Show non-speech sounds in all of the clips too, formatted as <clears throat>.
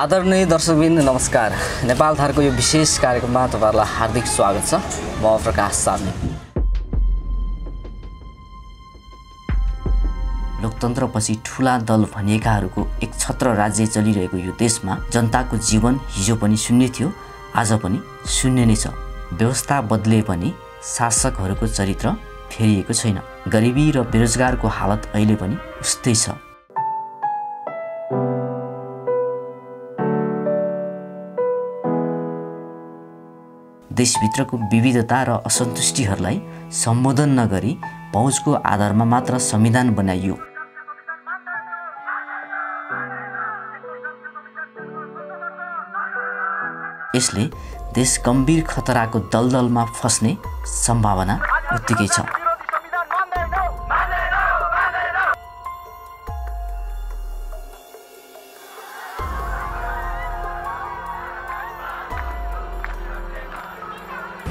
आदरणीय दर्शकबिन नमस्कार। नेपाल थारको यो विशेष कार्यक्रममा तपाईँहरूलाई हार्दिक स्वागत छ। म प्रकाश सार्ने लोकतन्त्रपछि ठुला दल भनिएकाहरूको एक छत्र राज्य चलिरहेको यो देशमा जनताको जीवन हिजो पनि शून्य थियो आज पनि शून्य नै छ। व्यवस्था बदले पनि शासकहरूको चरित्र फेरिएको छैन। गरिबी र बेरोजगारको हालत अहिले पनि उस्तै छ। देशभित्रको विविधता र असन्तुष्टिहरूलाई सम्बोधन नगरी पहुँचको आधारमा मात्र संविधान बनाइयो। यसले देश गम्भीर खतराको दलदलमा फस्ने सम्भावना उत्तिकै छ।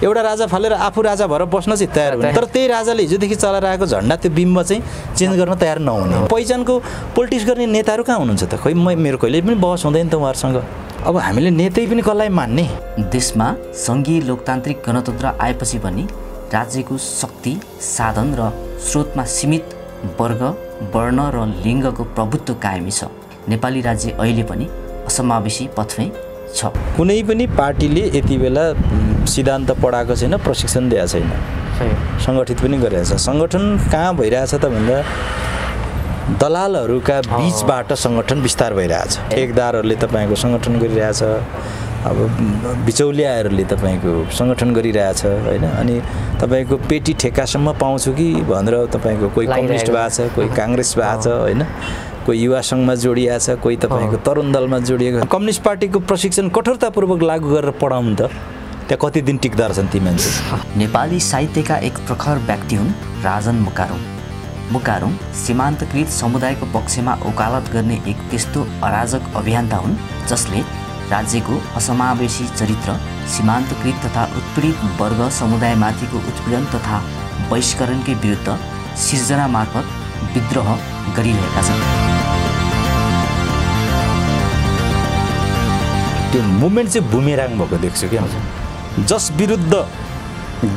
एउटा राजा फालेर आफू राजा भएर बस्न चाहिँ तयार हुने। तर त्यही राजाले हिजोदेखि चलाएर आएको झन्डा त्यो बिम्ब चाहिँ चेन्ज गर्न तयार नहुने। पहिचानको पोलिटिक्स गर्ने नेताहरू कहाँ हुनुहुन्छ त? खोइ मेरो कहिले पनि बहस हुँदैन त उहाँहरूसँग। अब हामीले नेतै पनि कसलाई मान्ने? देशमा सङ्घीय लोकतान्त्रिक गणतन्त्र आएपछि पनि राज्यको शक्ति साधन र स्रोतमा सीमित वर्ग वर्ण र लिङ्गको प्रभुत्व कायमी छ। नेपाली राज्य अहिले पनि असमावेशी पथमै छ। कुनै पनि पार्टीले यति बेला सिद्धान्त पढाएको छैन प्रशिक्षण दिएको छैन। सङ्गठित पनि गरिरहेको छ। सङ्गठन कहाँ भइरहेछ त भन्दा दलालहरूका बिचबाट सङ्गठन विस्तार भइरहेछ। ठेकदारहरूले तपाईँको सङ्गठन गरिरहेछ। अब बिचौलियाहरूले तपाईँको सङ्गठन गरिरहेछ होइन? अनि तपाईँको पेटी ठेक्कासम्म पाउँछु कि भनेर तपाईँको कोही कम्युनिस्ट भएको छ कोही काङ्ग्रेस भएको छ होइन? कोही युवा सङ्घमा जोडिएको छ कोही तपाईँको तरुण दलमा जोडिएको कम्युनिस्ट पार्टीको प्रशिक्षण कठोरतापूर्वक लागू गरेर पढाउनु त। त्यहाँ कति दिन टिक्दा रहेछन् ती मान्छे? नेपाली साहित्यका एक प्रखर व्यक्ति हुन् राजन मुकारुङ मुकारुङ सीमान्तकृत समुदायको पक्षमा वकालत गर्ने एक त्यस्तो अराजक अभियन्ता हुन् जसले राज्यको असमावेशी चरित्र सीमान्तकृत तथा उत्पीडित वर्ग समुदायमाथिको उत्पीडन तथा बहिष्करणकै विरुद्ध सिर्जना मार्फत विद्रोह गरिरहेका छन्। त्यो मुभमेन्ट चाहिँ बुमेराङ भएको देख्छु क्या। जस विरुद्ध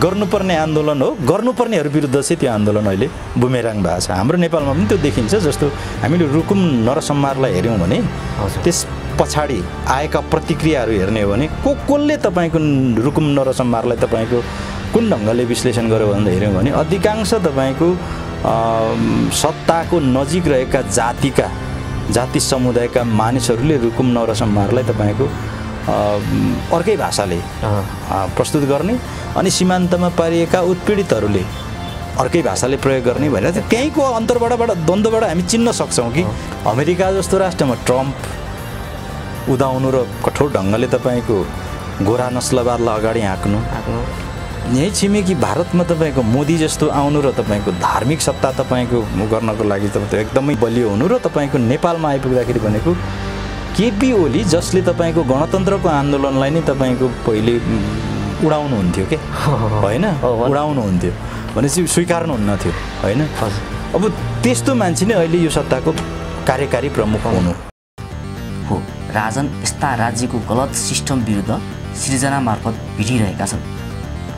गर्नुपर्ने आन्दोलन हो गर्नुपर्नेहरू विरुद्ध चाहिँ त्यो आन्दोलन अहिले बुमेराङ भएको छ। हाम्रो नेपालमा पनि त्यो देखिन्छ जस्तो हामीले रुकुम नरसंहारलाई हेऱ्यौँ भने त्यस पछाडि आएका प्रतिक्रियाहरू हेर्ने हो भने को कसले तपाईँको रुकुम नरसंहारलाई तपाईँको कुन ढङ्गले विश्लेषण गर्यो भनेर हेऱ्यौँ भने अधिकांश तपाईँको सत्ताको नजिक रहेका जातिका जाति समुदायका मानिसहरूले रुकुम नरसंहारलाई तपाईँको अर्कै भाषाले प्रस्तुत गर्ने अनि सीमान्तमा पारिएका उत्पीडितहरूले अर्कै भाषाले प्रयोग गर्ने भनेर त्यहीँको अन्तर्बाटबाट द्वन्द्वबाट हामी चिन्न सक्छौँ कि अमेरिका जस्तो राष्ट्रमा ट्रम्प उदाउनु र कठोर ढङ्गले तपाईँको गोरा नस्लवादलाई अगाडि हाँक्नु। यहीँ छिमेकी भारतमा तपाईँको मोदी जस्तो आउनु र तपाईँको धार्मिक सत्ता तपाईँको गर्नको लागि तपाईँ एकदमै बलियो हुनु र तपाईँको नेपालमा आइपुग्दाखेरि भनेको केपी ओली जसले तपाईँको गणतन्त्रको आन्दोलनलाई नै तपाईँको पहिले उडाउनुहुन्थ्यो के? <laughs> होइन? उडाउनुहुन्थ्यो भनेपछि स्वीकार्नुहुन्न थियो होइन? अब त्यस्तो मान्छे नै अहिले यो सत्ताको कार्यकारी प्रमुख हुनु। हो राजन यस्ता राज्यको गलत सिस्टम विरुद्ध सृजना मार्फत भिडिरहेका छन्।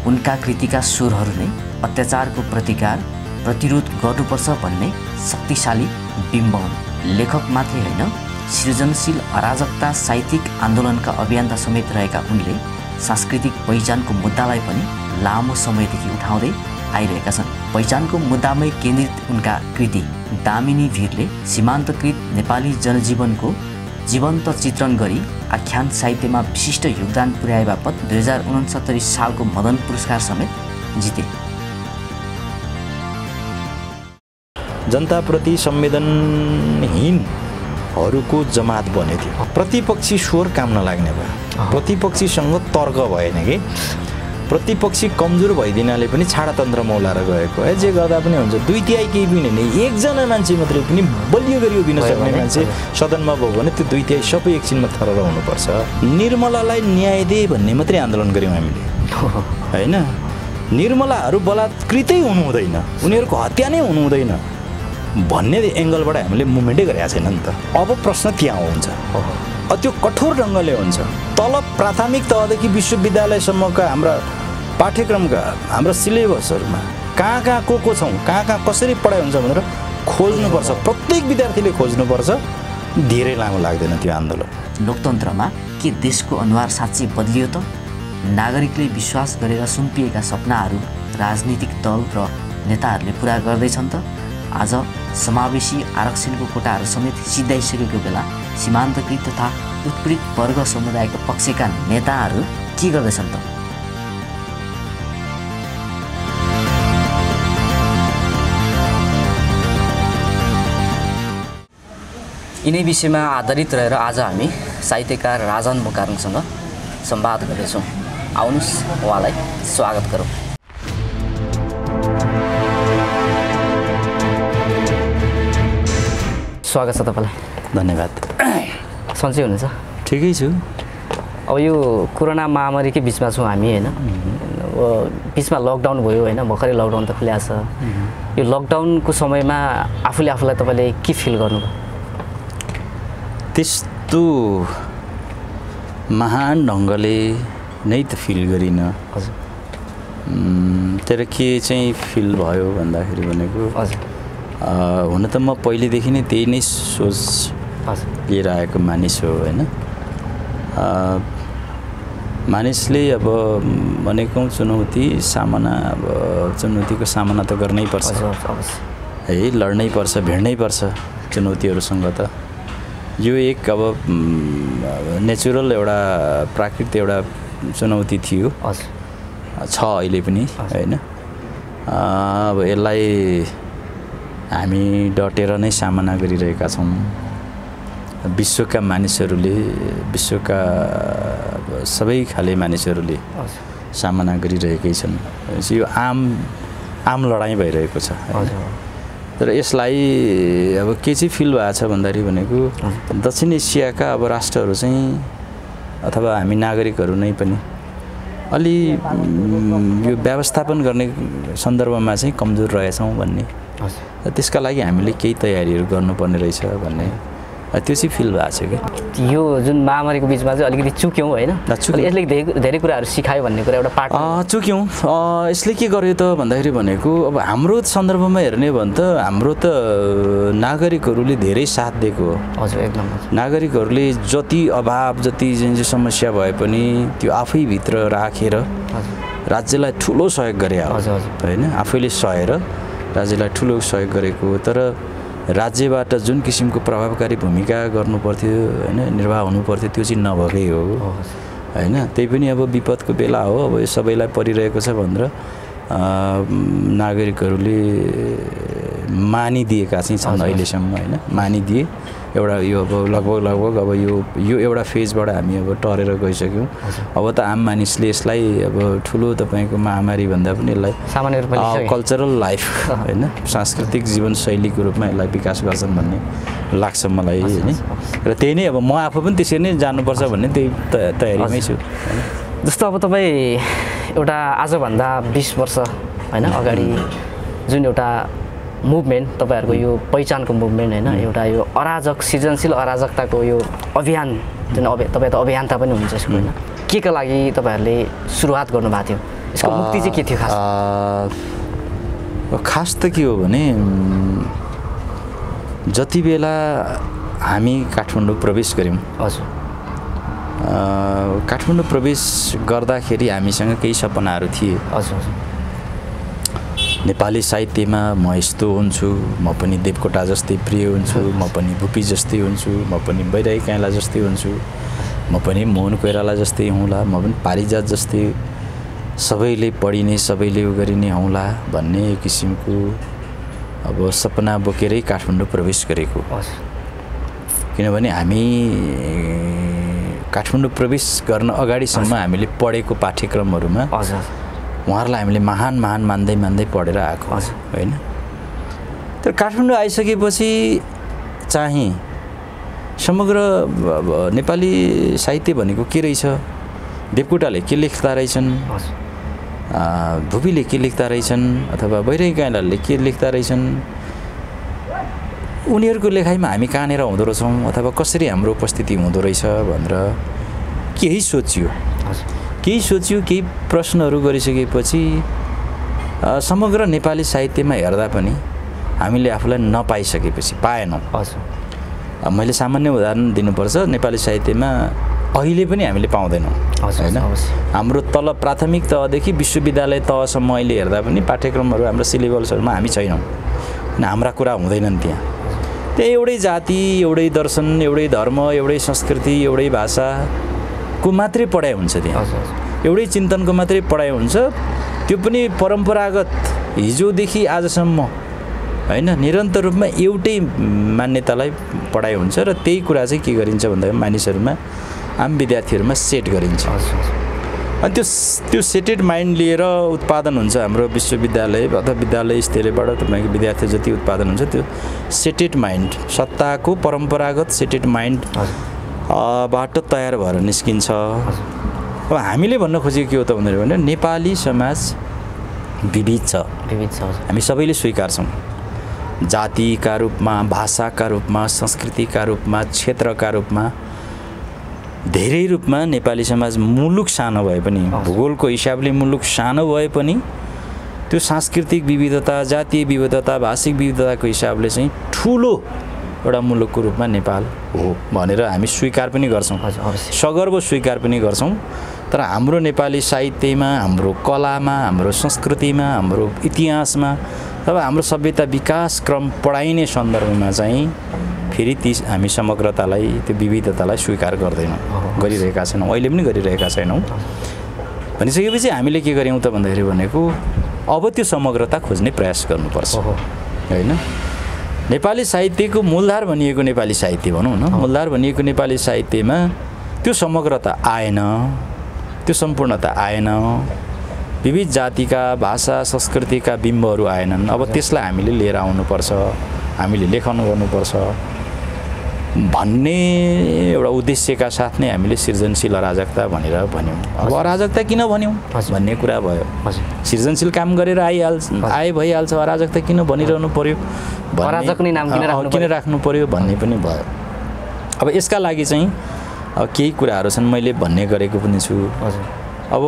उनका कृतिका स्वरहरू नै अत्याचारको प्रतिकार प्रतिरोध गर्नुपर्छ भन्ने शक्तिशाली बिम्ब हुन् लेखक मात्रै होइन सृजनशील अराजकता साहित्यिक आन्दोलनका अभियन्ता समेत रहेका उनले सांस्कृतिक पहिचानको मुद्दालाई पनि लामो समयदेखि उठाउँदै आइरहेका छन्। पहिचानको मुद्दामै केन्द्रित उनका कृति दामिनी भिरले सीमान्तकृत नेपाली जनजीवनको जीवन्त चित्रण गरी आख्यान साहित्यमा विशिष्ट योगदान पुर्याए बापत दुई हजार उनसत्तरी सालको मदन पुरस्कार समेत जिते। जनताप्रति संवेदनहीनहरूको जमात बन्यो थियो प्रतिपक्षी स्वर काम नलाग्ने भयो। प्रतिपक्षीसँग तर्क भएन कि? प्रतिपक्षी कमजोर भइदिनाले पनि छाडातन्त्र मौलाएर गएको है। जे गर्दा पनि हुन्छ। दुई तिहाई केही पनि होइन एकजना मान्छे मात्रै पनि बलियो गरी उभिन सक्ने मान्छे सदनमा भयो भने त्यो दुई तिहाई सबै एकछिनमा थरर हुनुपर्छ। निर्मलालाई न्याय दे भन्ने मात्रै आन्दोलन गऱ्यौँ हामीले। <laughs> होइन? निर्मलाहरू बलात्कृतै हुनु हुँदैन उनीहरूको हत्या नै हुनु हुँदैन भन्ने एङ्गलबाट हामीले मुभमेन्टै गरेका छैन नि त। अब प्रश्न त्यहाँ हुन्छ? त्यो कठोर ढङ्गले हुन्छ। तल प्राथमिक तहदेखि विश्वविद्यालयसम्मका हाम्रा पाठ्यक्रमका हाम्रा सिलेबसहरूमा कहाँ कहाँ को को छौँ कहाँ कहाँ कसरी पढाइ हुन्छ भनेर खोज्नुपर्छ। प्रत्येक विद्यार्थीले खोज्नुपर्छ। धेरै लामो लाग्दैन त्यो आन्दोलन। लोकतन्त्रमा के देशको अनुहार साँच्चै बदलियो त? नागरिकले विश्वास गरेर सुम्पिएका सपनाहरू राजनीतिक दल र नेताहरूले पुरा गर्दैछन् त? आज समावेशी आरक्षणको कोटाहरू समेत सिद्धाइसकेको बेला सीमान्तकृत तथा उत्पीडित वर्ग समुदायको पक्षका नेताहरू के गर्दैछन् त? यिनै विषयमा आधारित रहेर आज हामी साहित्यकार राजन मुकारङसँग संवाद गर्दैछौँ। आउनुहोस् उहाँलाई स्वागत गरौँ। स्वागत छ तपाईँलाई। धन्यवाद। सन्चै हुनुहुन्छ? ठिकै छु। अब यो कोरोना महामारीकै बिचमा छौँ हामी होइन? अब बिचमा लकडाउन भयो होइन? भर्खरै लकडाउन त खुल्या छ। यो लकडाउनको समयमा आफूले आफूलाई तपाईँले के फिल गर्नुभयो? त्यस्तो महान ढङ्गले नै त फिल गरिनँ। हजुर। तर के चाहिँ फिल भयो भन्दाखेरि भनेको हजुर। हुन त म पहिलेदेखि नै त्यही नै सोच लिएर आएको मानिस हो होइन? मानिसले अब भनेको चुनौती सामना अब चुनौतीको सामना त गर्नै पर्छ। है लड्नै पर्छ भिड्नै पर्छ चुनौतीहरूसँग त। यो एक अब नेचुरल एउटा प्राकृतिक एउटा चुनौती थियो। छ अहिले पनि होइन? अब यसलाई हामी डटेर नै सामना गरिरहेका छौँ। विश्वका मानिसहरूले विश्वका सबै खाले मानिसहरूले सामना गरिरहेकै छन्। यो आम आम लडाइँ भइरहेको छ। तर यसलाई अब के चाहिँ फिल भएको छ भन्दाखेरि भनेको दक्षिण एसियाका अब राष्ट्रहरू चाहिँ अथवा हामी नागरिकहरू नै पनि अलि यो व्यवस्थापन गर्ने सन्दर्भमा चाहिँ कमजोर रहेछौँ भन्ने र त्यसका लागि हामीले केही तयारीहरू गर्नुपर्ने रहेछ भन्ने। त्यो चाहिँ फिल भएको छ कि? यो जुन महामारीको बिचमा चाहिँ अलिकति चुक्यौँ होइन? यसले धेरै कुराहरू सिकायो भन्ने कुरा एउटा पाठ चुक्यौँ। यसले के गर्यो त भन्दाखेरि भनेको अब हाम्रो सन्दर्भमा हेर्ने हो भने त हाम्रो त नागरिकहरूले धेरै साथ दिएको हो। हजुर एकदम नागरिकहरूले जति अभाव जति जुन चाहिँ समस्या भए पनि त्यो आफैभित्र राखेर राज्यलाई ठुलो सहयोग गरे। होइन? आफैले सहेर राज्यलाई ठुलो सहयोग गरेको। तर राज्यबाट जुन किसिमको प्रभावकारी भूमिका गर्नु पर्थ्यो होइन निर्वाह हुनुपर्थ्यो त्यो चाहिँ नभएकै हो होइन त्यही पनि अब विपदको बेला हो अब यो सबैलाई परिरहेको छ भनेर नागरिकहरूले मानिदिएका चाहिँ छन्। अहिलेसम्म होइन? मानिदिए। एउटा यो अब लगभग लगभग अब यो यो एउटा फेजबाट हामी अब टरेर गइसक्यौँ। अब त आम मानिसले यसलाई अब ठुलो तपाईँको महामारी भन्दा पनि यसलाई सामान्य रूपमा। कल्चरल लाइफ होइन? सांस्कृतिक जीवनशैलीको रूपमा यसलाई विकास गर्छन् भन्ने लाग्छ मलाई होइन? र त्यही नै अब म आफू पनि त्यसरी नै जानुपर्छ भन्ने त्यही त- तयारीमै छु जस्तो अब तपाईँ एउटा आजभन्दा बिस वर्ष होइन अगाडि जुन एउटा मुभमेन्ट तपाईँहरूको यो पहिचानको मुभमेन्ट होइन एउटा यो अराजक सृजनशील अराजकताको यो अभियान जुन अभि तपाईँ त अभियन्ता पनि हुनुहुन्छ यसको होइन। के का लागि तपाईँहरूले सुरुवात गर्नुभएको थियो? यसको मुक्ति चाहिँ के थियो खास? खास त के हो भने जति बेला हामी काठमाडौँ प्रवेश गऱ्यौँ हजुर। काठमाडौँ प्रवेश गर्दाखेरि हामीसँग केही सपनाहरू थिए। हजुर नेपाली साहित्यमा म यस्तो हुन्छु म पनि देवकोटा जस्तै प्रिय हुन्छु म पनि भुपी जस्तै हुन्छु म पनि बैराई काँला जस्तै हुन्छु म पनि मोहन कोइराला जस्तै हौँला म पनि पारिजात जस्तै सबैले पढिने सबैले उ गरिने हौँला भन्ने एक किसिमको अब सपना बोकेरै काठमाडौँ प्रवेश गरेको किनभने हामी काठमाडौँ प्रवेश गर्न अगाडिसम्म हामीले पढेको पाठ्यक्रमहरूमा उहाँहरूलाई हामीले महान महान मान्दै मान्दै पढेर आएको। होइन? तर काठमाडौँ आइसकेपछि चाहिँ समग्र नेपाली साहित्य भनेको के रहेछ? देवकोटाले के लेख्दा रहेछन्? भुपीले के लेख्दा रहेछन्? अथवा बैरागी काँडाले के लेख्दा रहेछन्? उनीहरूको लेखाइमा हामी कहाँनिर हुँदो रहेछौँ अथवा कसरी हाम्रो उपस्थिति हुँदो रहेछ भनेर केही सोचियो। केही सोचियो केही प्रश्नहरू गरिसकेपछि समग्र नेपाली साहित्यमा हेर्दा पनि हामीले आफूलाई नपाइसकेपछि पाएनौँ। हजुर। मैले सामान्य उदाहरण दिनुपर्छ नेपाली साहित्यमा अहिले पनि हामीले पाउँदैनौँ होइन। हाम्रो तल प्राथमिक तहदेखि विश्वविद्यालय तहसम्म अहिले हेर्दा पनि पाठ्यक्रमहरू हाम्रो सिलेबसहरूमा हामी छैनौँ। हाम्रा कुरा हुँदैनन् त्यहाँ। त्यहाँ एउटै जाति एउटै दर्शन एउटै धर्म एउटै संस्कृति एउटै भाषाको मात्रै पढाइ हुन्छ त्यहाँ। एउटै चिन्तनको मात्रै पढाइ हुन्छ। त्यो पनि परम्परागत हिजोदेखि आजसम्म होइन? निरन्तर रूपमा एउटै मान्यतालाई पढाइ हुन्छ र त्यही कुरा चाहिँ के गरिन्छ भन्दाखेरि मानिसहरूमा आम विद्यार्थीहरूमा सेट गरिन्छ। अनि त्यो त्यो सेटेड माइन्ड लिएर उत्पादन हुन्छ हाम्रो विश्वविद्यालय अथवा विद्यालय स्तरबाट तपाईँको विद्यार्थी जति उत्पादन हुन्छ त्यो सेटेड माइन्ड सत्ताको परम्परागत सेटेड माइन्ड बाट तयार भएर निस्किन्छ। अब हामीले भन्न खोजेको के हो त भनेर भने नेपाली समाज विविध छ। विविध छ हामी सबैले स्वीकार्छौँ जातिका रूपमा भाषाका रूपमा संस्कृतिका रूपमा क्षेत्रका रूपमा धेरै रूपमा नेपाली समाज मुलुक सानो भए पनि भूगोलको हिसाबले मुलुक सानो भए पनि त्यो सांस्कृतिक विविधता जातीय विविधता भाषिक विविधताको हिसाबले चाहिँ ठुलो एउटा मुलुकको रूपमा नेपाल हो भनेर हामी स्वीकार पनि गर्छौँ। सगर्व स्वीकार पनि गर्छौँ। तर हाम्रो नेपाली साहित्यमा हाम्रो कलामा हाम्रो संस्कृतिमा हाम्रो इतिहासमा अथवा हाम्रो सभ्यता विकास क्रम पढाइने सन्दर्भमा चाहिँ फेरि ती हामी समग्रतालाई त्यो विविधतालाई स्वीकार गर्दैनौँ। गरिरहेका छैनौँ। अहिले पनि गरिरहेका छैनौँ। भनिसकेपछि हामीले के गर्यौँ त भन्दाखेरि भनेको अब त्यो समग्रता खोज्ने प्रयास गर्नुपर्छ। होइन? नेपाली साहित्यको मूलधार भनिएको नेपाली साहित्य भनौँ न। मूलधार भनिएको नेपाली साहित्यमा त्यो समग्रता आएन त्यो सम्पूर्णता आएन विविध जातिका भाषा संस्कृतिका बिम्बहरू आएनन्। अब त्यसलाई हामीले लिएर आउनुपर्छ हामीले लेखन गर्नुपर्छ भन्ने एउटा उद्देश्यका साथ नै हामीले सृजनशील अराजकता भनेर भन्यौँ। अब अराजकता किन भन्यौँ। भन्ने कुरा भयो। सृजनशील काम गरेर आइहाल्छ आए भइहाल्छ अराजकता किन भनिरहनु पर्यो? किन राख्नु पर्यो? भन्ने पनि भयो। अब यसका लागि चाहिँ केही कुराहरू छन् मैले भन्ने गरेको पनि छु। हजुर। अब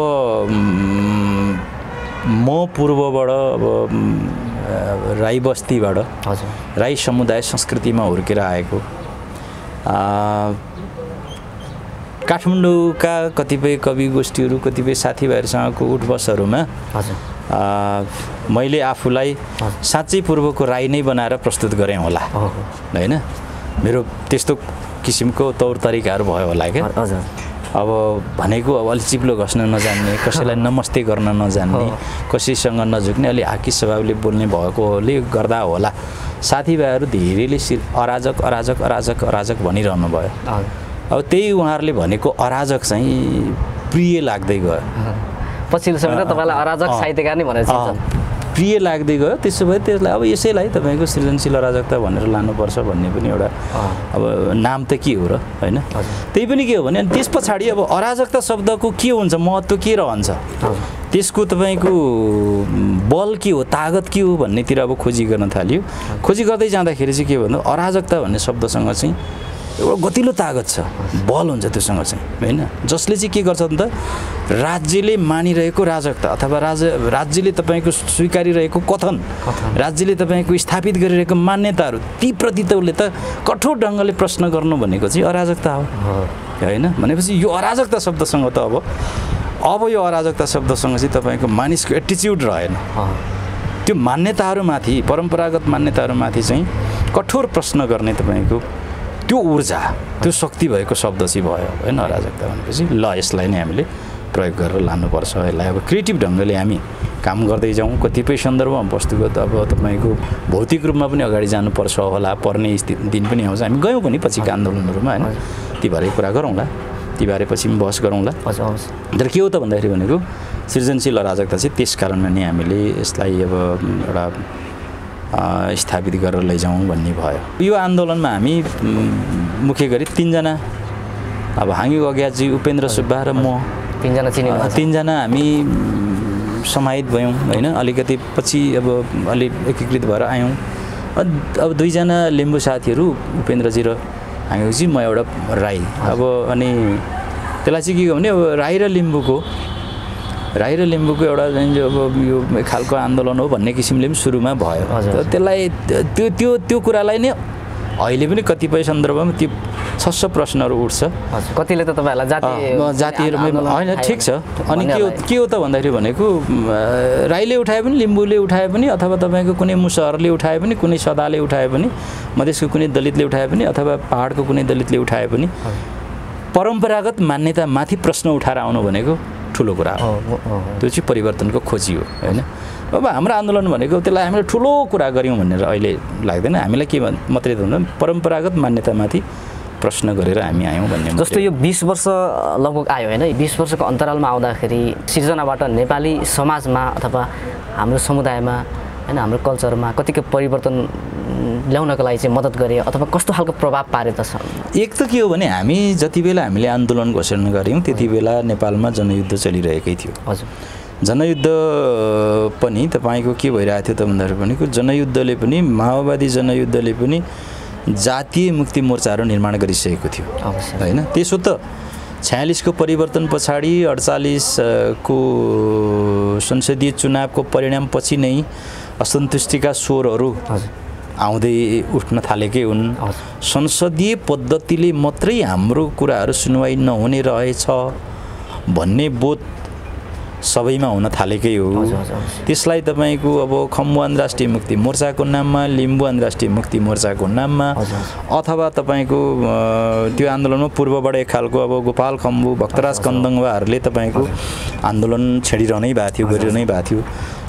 म पूर्वबाट अब राई बस्तीबाट हजुर। राई समुदाय संस्कृतिमा हुर्केर आएको। काठमाडौँका कतिपय कवि गोष्ठीहरू कतिपय साथीभाइहरूसँगको उठबसहरूमा मैले आफूलाई साँच्चै पूर्वको राई नै बनाएर प्रस्तुत गरेँ होला। होइन? मेरो त्यस्तो किसिमको तौर तरिकाहरू भयो होला क्या? हजुर। अब भनेको अब अलिक चिप्लो घस्न नजान्ने कसैलाई <laughs> नमस्ते गर्न नजान्ने। कसैसँग नझुक्ने अलि आकी स्वभावले बोल्ने भएकोले गर्दा होला। साथीभाइहरू धेरैले अराजक अराजक अराजक अराजक भनिरहनु भयो। अब त्यही उहाँहरूले भनेको अराजक चाहिँ प्रिय लाग्दै गयो। पछिल्लो समयमा तपाईँलाई अराजक। साहित्यकार नै भनेर प्रिय लाग्दै गयो। त्यसो भए त्यसलाई अब यसैलाई तपाईँको सृजनशील अराजकता भनेर लानुपर्छ भन्ने पनि एउटा। अब नाम त के हो र होइन। त्यही पनि के हो भने अनि त्यस पछाडि अब अराजकता शब्दको के हुन्छ महत्त्व के रहन्छ? त्यसको तपाईँको बल के हो तागत के हो भन्नेतिर अब खोजी गर्न थाल्यो। खोजी गर्दै जाँदाखेरि चाहिँ के भन्दा अराजकता भन्ने शब्दसँग चाहिँ एउटा गतिलो तागत छ। बल हुन्छ त्योसँग चाहिँ होइन? जसले चाहिँ के गर्छ त राज्यले मानिरहेको राजकता अथवा राज राज्यले तपाईँको स्वीकारिरहेको कथन राज्यले तपाईँको स्थापित गरिरहेको मान्यताहरू ती प्रति त उसले त कठोर ढङ्गले प्रश्न गर्नु भनेको चाहिँ अराजकता हो। होइन? भनेपछि यो अराजकता शब्दसँग त अब अब यो अराजकता शब्दसँग चाहिँ तपाईँको मानिसको एटिच्युड रहेन। त्यो मान्यताहरूमाथि परम्परागत मान्यताहरूमाथि चाहिँ कठोर प्रश्न गर्ने तपाईँको त्यो ऊर्जा त्यो शक्ति भएको शब्द चाहिँ भयो होइन अराजकता भनेपछि ल यसलाई नै हामीले प्रयोग गरेर लानुपर्छ। यसलाई अब क्रिएटिभ ढङ्गले हामी काम गर्दै जाउँ। कतिपय सन्दर्भमा वस्तुगत अब तपाईँको भौतिक रूपमा पनि अगाडि जानुपर्छ होला पर्ने दिन पनि आउँछ। हामी गयौँ पनि पछिका आन्दोलनहरूमा होइन? ती बारे कुरा गरौँला। ती बारे पछि पनि बहस गरौँला। तर के हो त भन्दाखेरि भनेको सृजनशील अराजकता चाहिँ त्यस कारणले नै हामीले यसलाई अब एउटा स्थापित गरेर लैजाउँ भन्ने भयो। यो आन्दोलनमा हामी मुख्य गरी तिनजना अब हाँगी गग्याजी उपेन्द्र सुब्बा र म तिनजना छ। तिनजना हामी समाहित भयौँ होइन? अलिकति पछि अब अलि एकीकृत भएर आयौँ। अब दुईजना लिम्बू साथीहरू उपेन्द्रजी र हामीजी म एउटा राई। अब अनि त्यसलाई चाहिँ के भने अब राई र लिम्बूको राई र लिम्बूको एउटा चाहिँ जो अब यो खालको आन्दोलन हो भन्ने किसिमले पनि सुरुमा भयो। त्यसलाई त्यो त्यो त्यो कुरालाई नै अहिले पनि कतिपय सन्दर्भमा त्यो छ प्रश्नहरू उठ्छ। कतिले त तपाईँहरूलाई जाति जातिहरूमै होइन ठिक छ। अनि के हो के हो त भन्दाखेरि भनेको राईले उठाए पनि लिम्बूले उठाए पनि अथवा तपाईँको कुनै मुसहरले उठाए पनि कुनै सदाले उठाए पनि मधेसको कुनै दलितले उठाए पनि अथवा पाहाडको कुनै दलितले उठाए पनि परम्परागत मान्यतामाथि प्रश्न उठाएर आउनु भनेको। ठुलो कुरा हो। त्यो चाहिँ परिवर्तनको खोजी हो होइन? अब हाम्रो आन्दोलन भनेको त्यसलाई हामीले ठुलो कुरा गऱ्यौँ भनेर अहिले लाग्दैन। हामीलाई के मात्रै त हुँदैन। परम्परागत मान्यतामाथि प्रश्न गरेर हामी आयौँ भन्ने जस्तो यो बिस वर्ष लगभग आयो होइन? बिस वर्षको अन्तरालमा आउँदाखेरि सिर्जनाबाट नेपाली समाजमा अथवा हाम्रो समुदायमा होइन? हाम्रो कल्चरमा कतिको परिवर्तन ल्याउनको लागि चाहिँ मद्दत गरे अथवा कस्तो खालको प्रभाव पारे त छ? एक त के हो भने हामी जति बेला हामीले आन्दोलन घोषणा गऱ्यौँ त्यति बेला नेपालमा जनयुद्ध चलिरहेकै थियो। हजुर। जनयुद्ध पनि तपाईँको के भइरहेको थियो त भन्दाखेरि भनेको जनयुद्धले पनि माओवादी जनयुद्धले पनि जातीय मुक्ति मोर्चाहरू निर्माण गरिसकेको थियो। होइन? त्यसो त छयालिसको परिवर्तन पछाडि अडचालिसको संसदीय चुनावको परिणामपछि नै असन्तुष्टिका स्वरहरू आउँदै उठ्न थालेकै हुन्। संसदीय पद्धतिले मात्रै हाम्रो कुराहरू सुनवाई नहुने रहेछ भन्ने बोध सबैमा हुन थालेकै हो। त्यसलाई तपाईँको अब खम्बुवान राष्ट्रिय मुक्ति मोर्चाको नाममा लिम्बुवान राष्ट्रिय मुक्ति मोर्चाको नाममा अथवा तपाईँको त्यो आन्दोलनमा पूर्वबाट एक खालको अब गोपाल खम्बु भक्तराज कन्दङ्वाहरूले तपाईँको आन्दोलन छेडिरहनै भएको थियो गरिरहनै भएको थियो।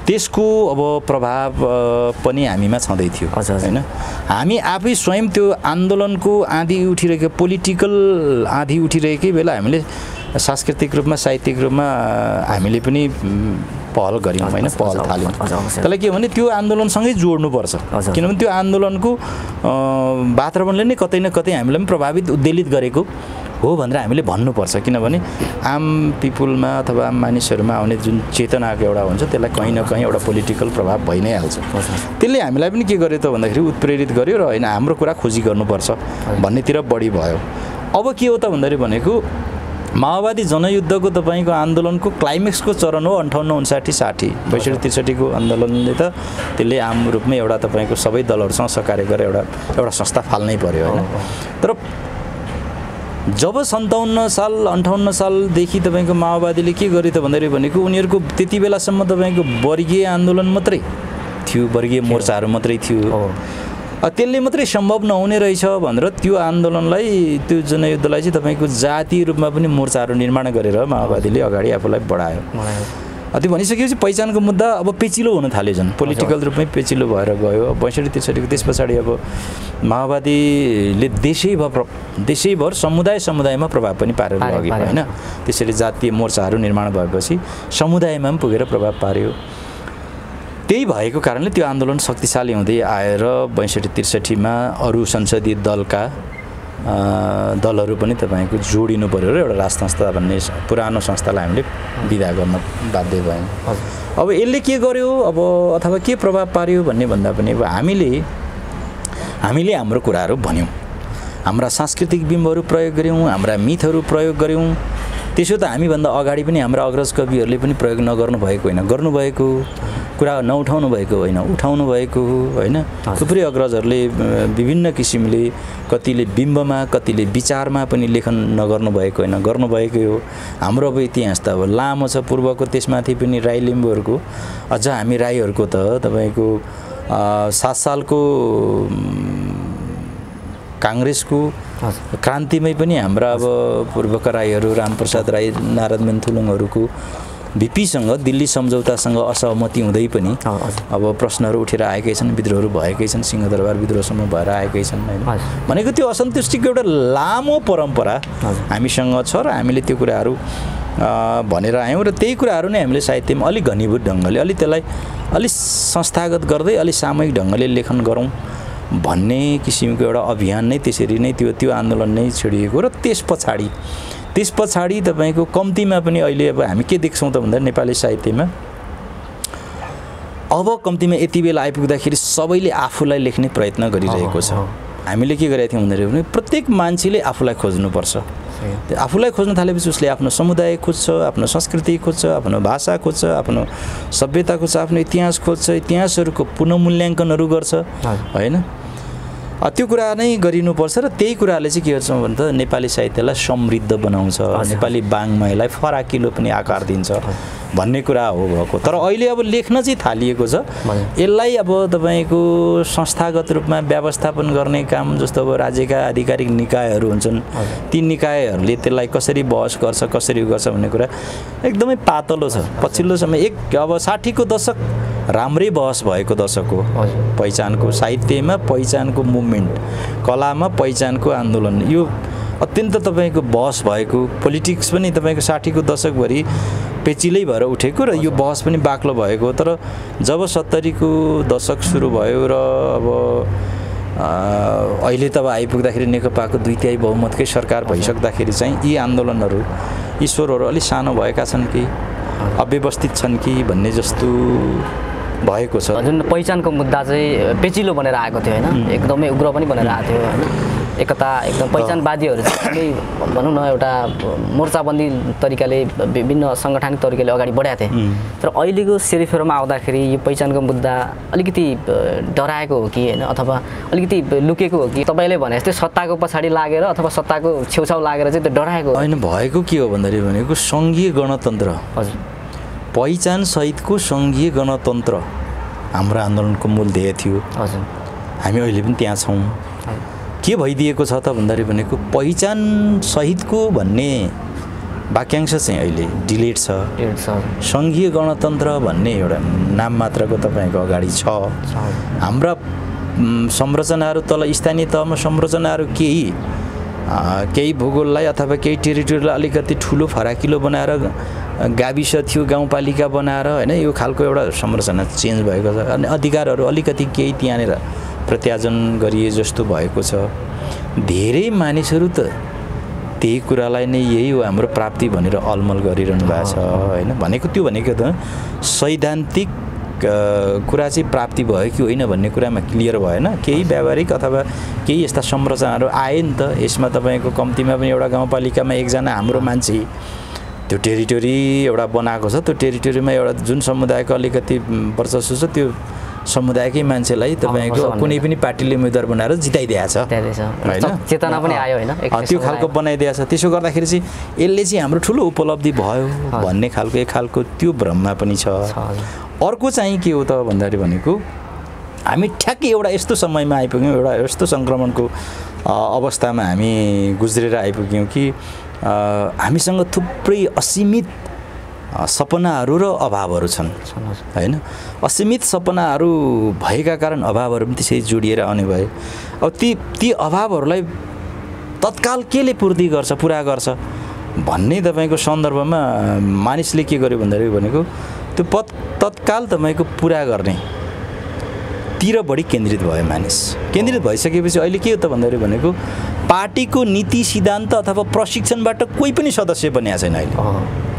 त्यसको अब प्रभाव पनि हामीमा छँदै थियो। होइन हामी आफै स्वयं त्यो आन्दोलनको आँधी उठिरहेको पोलिटिकल आँधी उठिरहेकै बेला हामीले सांस्कृतिक रूपमा साहित्यिक रूपमा हामीले पनि पहल गऱ्यौँ होइन पहल थाल्यौँ। त्यसलाई के भने त्यो आन्दोलनसँगै जोड्नुपर्छ। किनभने त्यो आन्दोलनको वातावरणले नै कतै न कतै हामीलाई पनि प्रभावित उद्वेलित गरेको हो भनेर हामीले भन्नुपर्छ। किनभने आम पिपुलमा अथवा आम मानिसहरूमा आउने जुन चेतनाको एउटा हुन्छ त्यसलाई कहीँ न कहीँ एउटा पोलिटिकल प्रभाव भइ नै हाल्छ। त्यसले हामीलाई पनि के गर्यो त भन्दाखेरि उत्प्रेरित गर्यो र होइन हाम्रो कुरा खोजी गर्नुपर्छ भन्नेतिर बढी भयो। अब के हो त भन्दाखेरि भनेको माओवादी जनयुद्धको तपाईँको आन्दोलनको क्लाइमेक्सको चरण हो अन्ठाउन्न उन्साठी साठी। बैसठी त्रिसठीको आन्दोलनले त त्यसले आम रूपमै एउटा तपाईँको सबै दलहरूसँग सकार्य गरेर एउटा एउटा संस्था फाल्नै पर्यो होइन। तर जब सन्ताउन्न साल अन्ठाउन्न सालदेखि तपाईँको माओवादीले के गर्यो त भन्दाखेरि भनेको उनीहरूको त्यति बेलासम्म तपाईँको वर्गीय आन्दोलन मात्रै थियो वर्गीय मोर्चाहरू मात्रै थियो। त्यसले मात्रै सम्भव नहुने रहेछ भनेर त्यो आन्दोलनलाई त्यो जनयुद्धलाई चाहिँ तपाईँको जातीय रूपमा पनि मोर्चाहरू निर्माण गरेर माओवादीले अगाडि आफूलाई बढायो। त्यो भनिसकेपछि पहिचानको मुद्दा अब पेचिलो हुन थाल्यो झन्। पोलिटिकल रूपमै पेचिलो भएर गयो। अब बैसठी त्रिसठीको त्यस पछाडि अब माओवादीले देशैभर प्र- देशैभर समुदाय समुदायमा प्रभाव पनि पारेर लग्यो। होइन? त्यसरी जातीय मोर्चाहरू निर्माण भएपछि समुदायमा पनि पुगेर प्रभाव पार्यो। त्यही भएको कारणले त्यो आन्दोलन शक्तिशाली हुँदै आएर बैसठी त्रिसठीमा अरू संसदीय दलका दलहरू पनि तपाईँको जोडिनु पऱ्यो र एउटा राज संस्था भन्ने पुरानो संस्थालाई हामीले विदा गर्न बाध्य भयौँ। अब यसले के गर्यो? अब अथवा के प्रभाव पार्यो भन्ने भन्दा पनि अब हामीले हामीले हाम्रो कुराहरू भन्यौँ। हाम्रा सांस्कृतिक बिम्बहरू प्रयोग गऱ्यौँ हाम्रा मिथहरू प्रयोग गऱ्यौँ। त्यसो त हामीभन्दा अगाडि पनि हाम्रा अग्रज कविहरूले पनि प्रयोग नगर्नु भएको होइन। गर्नुभएको कुरा नउठाउनु भएको होइन। उठाउनु भएको हो होइन थुप्रै अग्रजहरूले विभिन्न किसिमले कतिले बिम्बमा कतिले विचारमा पनि लेखन नगर्नु भएको होइन। गर्नुभएकै हो। हाम्रो अब इतिहास त अब लामो छ पूर्वको त्यसमाथि पनि राई लिम्बूहरूको। अझ हामी राईहरूको त तपाईँको सात सालको काङ्ग्रेसको क्रान्तिमै पनि हाम्रा अब पूर्वका राईहरू रामप्रसाद राई नारद मेन्थुलुङहरूको भिपीसँग दिल्ली सम्झौतासँग असहमति हुँदै पनि अब प्रश्नहरू उठेर आएकै छन् विद्रोहहरू भएकै छन् सिंहदरबार विद्रोहसम्म भएर आएकै छन् होइन। भनेको त्यो असन्तुष्टिको एउटा लामो परम्परा। हामीसँग छ र हामीले त्यो कुराहरू भनेर आयौँ र त्यही कुराहरू नै हामीले साहित्यमा अलिक घनीभूत ढङ्गले अलिक त्यसलाई अलिक संस्थागत गर्दै अलिक सामूहिक ढङ्गले लेखन गरौँ भन्ने किसिमको एउटा अभियान नै त्यसरी नै त्यो त्यो आन्दोलन नै छिडिएको र त्यस पछाडि त्यस पछाडि तपाईँको कम्तीमा पनि अहिले अब हामी के देख्छौँ त भन्दा नेपाली साहित्यमा अब कम्तीमा यति बेला आइपुग्दाखेरि सबैले आफूलाई लेख्ने प्रयत्न गरिरहेको छ। हामीले के गरेका थियौँ भन्दाखेरि भने प्रत्येक मान्छेले आफूलाई खोज्नुपर्छ। आफूलाई खोज्न थालेपछि उसले आफ्नो समुदाय खोज्छ आफ्नो संस्कृति खोज्छ आफ्नो भाषा खोज्छ आफ्नो सभ्यता खोज्छ आफ्नो इतिहास खोज्छ इतिहासहरूको पुनर्मूल्याङ्कनहरू गर्छ। होइन? त्यो कुरा नै गरिनुपर्छ र त्यही कुराले चाहिँ के गर्छ भने त नेपाली साहित्यलाई समृद्ध बनाउँछ नेपाली बाङ्मयलाई फराकिलो पनि आकार दिन्छ भन्ने कुरा हो भएको। तर अहिले अब लेख्न चाहिँ थालिएको छ। यसलाई अब तपाईँको संस्थागत रूपमा व्यवस्थापन गर्ने काम जस्तो अब राज्यका आधिकारिक निकायहरू हुन्छन् ती निकायहरूले त्यसलाई कसरी बहस गर्छ कसरी गर्छ भन्ने कुरा एकदमै पातलो छ। पछिल्लो समय एक अब साठीको दशक राम्रै बहस भएको दशक हो। पहिचानको साहित्यमा पहिचानको मुभमेन्ट कलामा पहिचानको आन्दोलन। यो अत्यन्त तपाईँको बहस भएको पोलिटिक्स पनि तपाईँको साठीको दशकभरि पेचिलै भएर उठेको र यो बहस पनि बाक्लो भएको। तर जब सत्तरीको दशक सुरु भयो र अब अहिले त अब आइपुग्दाखेरि नेकपाको दुई तिहाई बहुमतकै सरकार भइसक्दाखेरि चाहिँ यी आन्दोलनहरू यी स्वरहरू अलिक सानो भएका छन् कि अव्यवस्थित छन् कि भन्ने जस्तो भएको छ। जुन पहिचानको मुद्दा चाहिँ पेचिलो बनेर आएको थियो होइन? एकदमै उग्र पनि बनेर आएको थियो होइन? एकता एकदम पहिचानवादीहरू चाहिँ भनौँ न एउटा मोर्चाबन्दी तरिकाले विभिन्न सङ्गठनिक तरिकाले अगाडि बढाएको थिए तर अहिलेको सेरिफेरोमा आउँदाखेरि यो पहिचानको मुद्दा अलिकति डराएको हो कि होइन? अथवा अलिकति लुकेको हो कि? तपाईँले भने जस्तै सत्ताको पछाडि लागेर अथवा सत्ताको छेउछाउ लागेर चाहिँ त्यो डराएको होइन भएको के हो भन्दाखेरि भनेको सङ्घीय गणतन्त्र। हजुर। पहिचान सहितको सङ्घीय गणतन्त्र। हाम्रो आन्दोलनको मूल ध्येय थियो। हजुर। हामी अहिले पनि त्यहाँ छौँ। के भइदिएको छ त भन्दाखेरि भनेको पहिचान सहितको भन्ने वाक्यांश चाहिँ अहिले डिलेट छ। सङ्घीय गणतन्त्र भन्ने एउटा नाम मात्रको तपाईँको अगाडि छ। हाम्रा संरचनाहरू तल स्थानीय तहमा संरचनाहरू केही केही भूगोललाई अथवा केही टेरिटोरीलाई अलिकति ठुलो फराकिलो बनाएर गाविस थियो गाउँपालिका बनाएर होइन यो खालको एउटा संरचना चेन्ज भएको छ। अनि अधिकारहरू अलिकति केही त्यहाँनिर प्रत्यार्जन गरिए जस्तो भएको छ। धेरै मानिसहरू त त्यही कुरालाई नै यही हो हाम्रो प्राप्ति भनेर अलमल गरिरहनु भएको छ होइन। भनेको त्यो भनेको त सैद्धान्तिक कुरा चाहिँ प्राप्ति भयो कि होइन भन्ने कुरामा क्लियर भएन। केही व्यावहारिक अथवा केही यस्ता संरचनाहरू आए नि त यसमा तपाईँको कम्तीमा पनि एउटा गाउँपालिकामा एकजना हाम्रो मान्छे त्यो टेरिटोरी एउटा बनाएको छ त्यो टेरिटोरीमा एउटा जुन समुदायको अलिकति वर्चस्व छ त्यो समुदायकै मान्छेलाई तपाईँको कुनै पनि पार्टीले उम्मेद्वार बनाएर जिताइदिएको छ होइन? चेतना पनि आयो होइन त्यो खालको। बनाइदिएको छ त्यसो गर्दाखेरि चाहिँ यसले चाहिँ हाम्रो ठुलो उपलब्धि भयो भन्ने खालको एक खालको त्यो भ्रममा पनि छ। अर्को चाहिँ के हो त भन्दाखेरि भनेको हामी ठ्याक्कै एउटा यस्तो समयमा आइपुग्यौँ एउटा यस्तो सङ्क्रमणको अवस्थामा हामी गुज्रेर आइपुग्यौँ कि हामीसँग थुप्रै असीमित सपनाहरू र अभावहरू छन्। होइन? असीमित सपनाहरू भएका कारण अभावहरू पनि त्यसरी जोडिएर आउने भए। अब ती ती अभावहरूलाई तत्काल केले पूर्ति गर्छ पुरा गर्छ? भन्ने तपाईँको सन्दर्भमा मानिसले के गर्यो भन्दाखेरि भनेको त्यो पत तत्काल तपाईँको पुरा गर्ने तिर बढी केन्द्रित भयो मानिस। केन्द्रित भइसकेपछि अहिले के हो त भन्दाखेरि भनेको पार्टीको नीति सिद्धान्त अथवा प्रशिक्षणबाट कोही पनि सदस्य बनिएको छैन अहिले।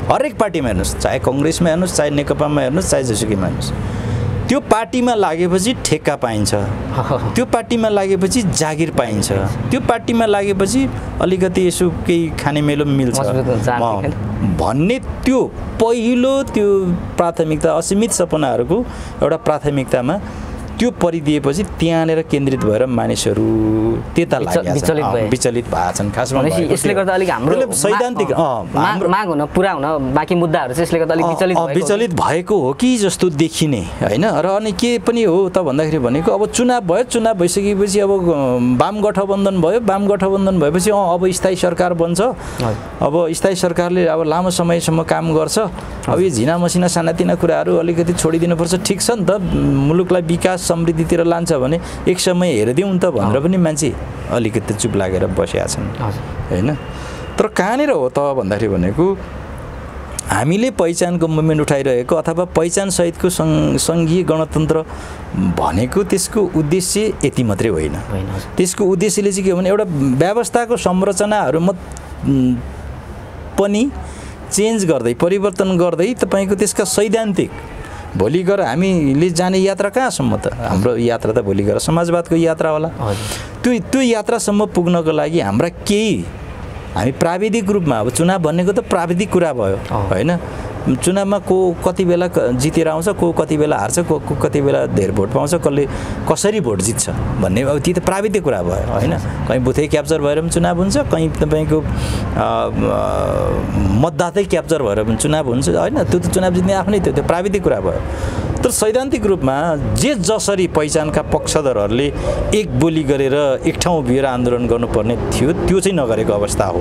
हरेक पार्टीमा हेर्नुहोस् चाहे कङ्ग्रेसमा हेर्नुहोस् चाहे नेकपामा हेर्नुहोस् चाहे जेसुकैमा हेर्नुहोस्। त्यो पार्टीमा लागेपछि ठेक्का पाइन्छ। त्यो पार्टीमा लागेपछि जागिर पाइन्छ। त्यो पार्टीमा लागेपछि अलिकति यसो केही खाने मेलो पनि मिल्छ। भन्ने त्यो पहिलो त्यो प्राथमिकता असीमित सपनाहरूको एउटा प्राथमिकतामा त्यो परिदिएपछि त्यहाँनिर केन्द्रित भएर मानिसहरू त्यता। विचलित। विचलित भएको छन् खासमा यसले गर्दा अलिक हाम्रो सैद्धान्तिक माग हुन पुरा हुन बाँकी मुद्दाहरू चाहिँ यसले गर्दा अलिक विचलित अँ, भएको हो। विचलित भएको हो कि जस्तो देखिने होइन? र अनि के पनि हो त भन्दाखेरि भनेको अब चुनाव भयो चुनाव भइसकेपछि अब वाम गठबन्धन भयो वाम गठबन्धन भएपछि अँ अब स्थायी सरकार बन्छ। अब स्थायी सरकारले अब लामो समयसम्म काम गर्छ। अब यो झिना मसिना सानातिना कुराहरू अलिकति छोडिदिनुपर्छ। ठिक छ नि त मुलुकलाई विकास समृद्धितिर लान्छ भने एक समय हेरिदिउँ नि त भनेर पनि मान्छे अलिकति चुप लागेर बसिया छन्। होइन? तर कहाँनिर हो त भन्दाखेरि भनेको हामीले पहिचानको मुभमेन्ट उठाइरहेको अथवा पहिचानसहितको सङ् सङ्घीय गणतन्त्र भनेको त्यसको उद्देश्य यति मात्रै होइन। त्यसको उद्देश्यले चाहिँ के हो भने एउटा व्यवस्थाको संरचनाहरू म, पनि चेन्ज गर्दै परिवर्तन गर्दै तपाईँको त्यसका सैद्धान्तिक भोलि गएर हामीले जाने यात्रा कहाँसम्म त? हाम्रो यात्रा त भोलि गएर समाजवादको यात्रा होला। त्यो त्यो यात्रासम्म पुग्नको लागि हाम्रा केही हामी प्राविधिक रूपमा अब चुनाव भन्नेको त प्राविधिक कुरा भयो। होइन? चुनावमा को कति बेला जितेर आउँछ को कति बेला हार्छ को कति बेला धेर भोट पाउँछ कसले कसरी भोट जित्छ भन्ने अब ती त प्राविधिक कुरा भयो होइन? कहीँ बुथै क्याप्चर भएर पनि चुनाव हुन्छ कहीँ तपाईँको मतदातै क्याप्चर भएर पनि चुनाव हुन्छ होइन? त्यो त चुनाव जित्ने आफ्नै त्यो त्यो प्राविधिक कुरा भयो। तर सैद्धान्तिक रूपमा जे जसरी पहिचानका पक्षधरहरूले एक बोली गरेर एक ठाउँ उभिएर आन्दोलन गर्नुपर्ने थियो त्यो चाहिँ नगरेको अवस्था हो।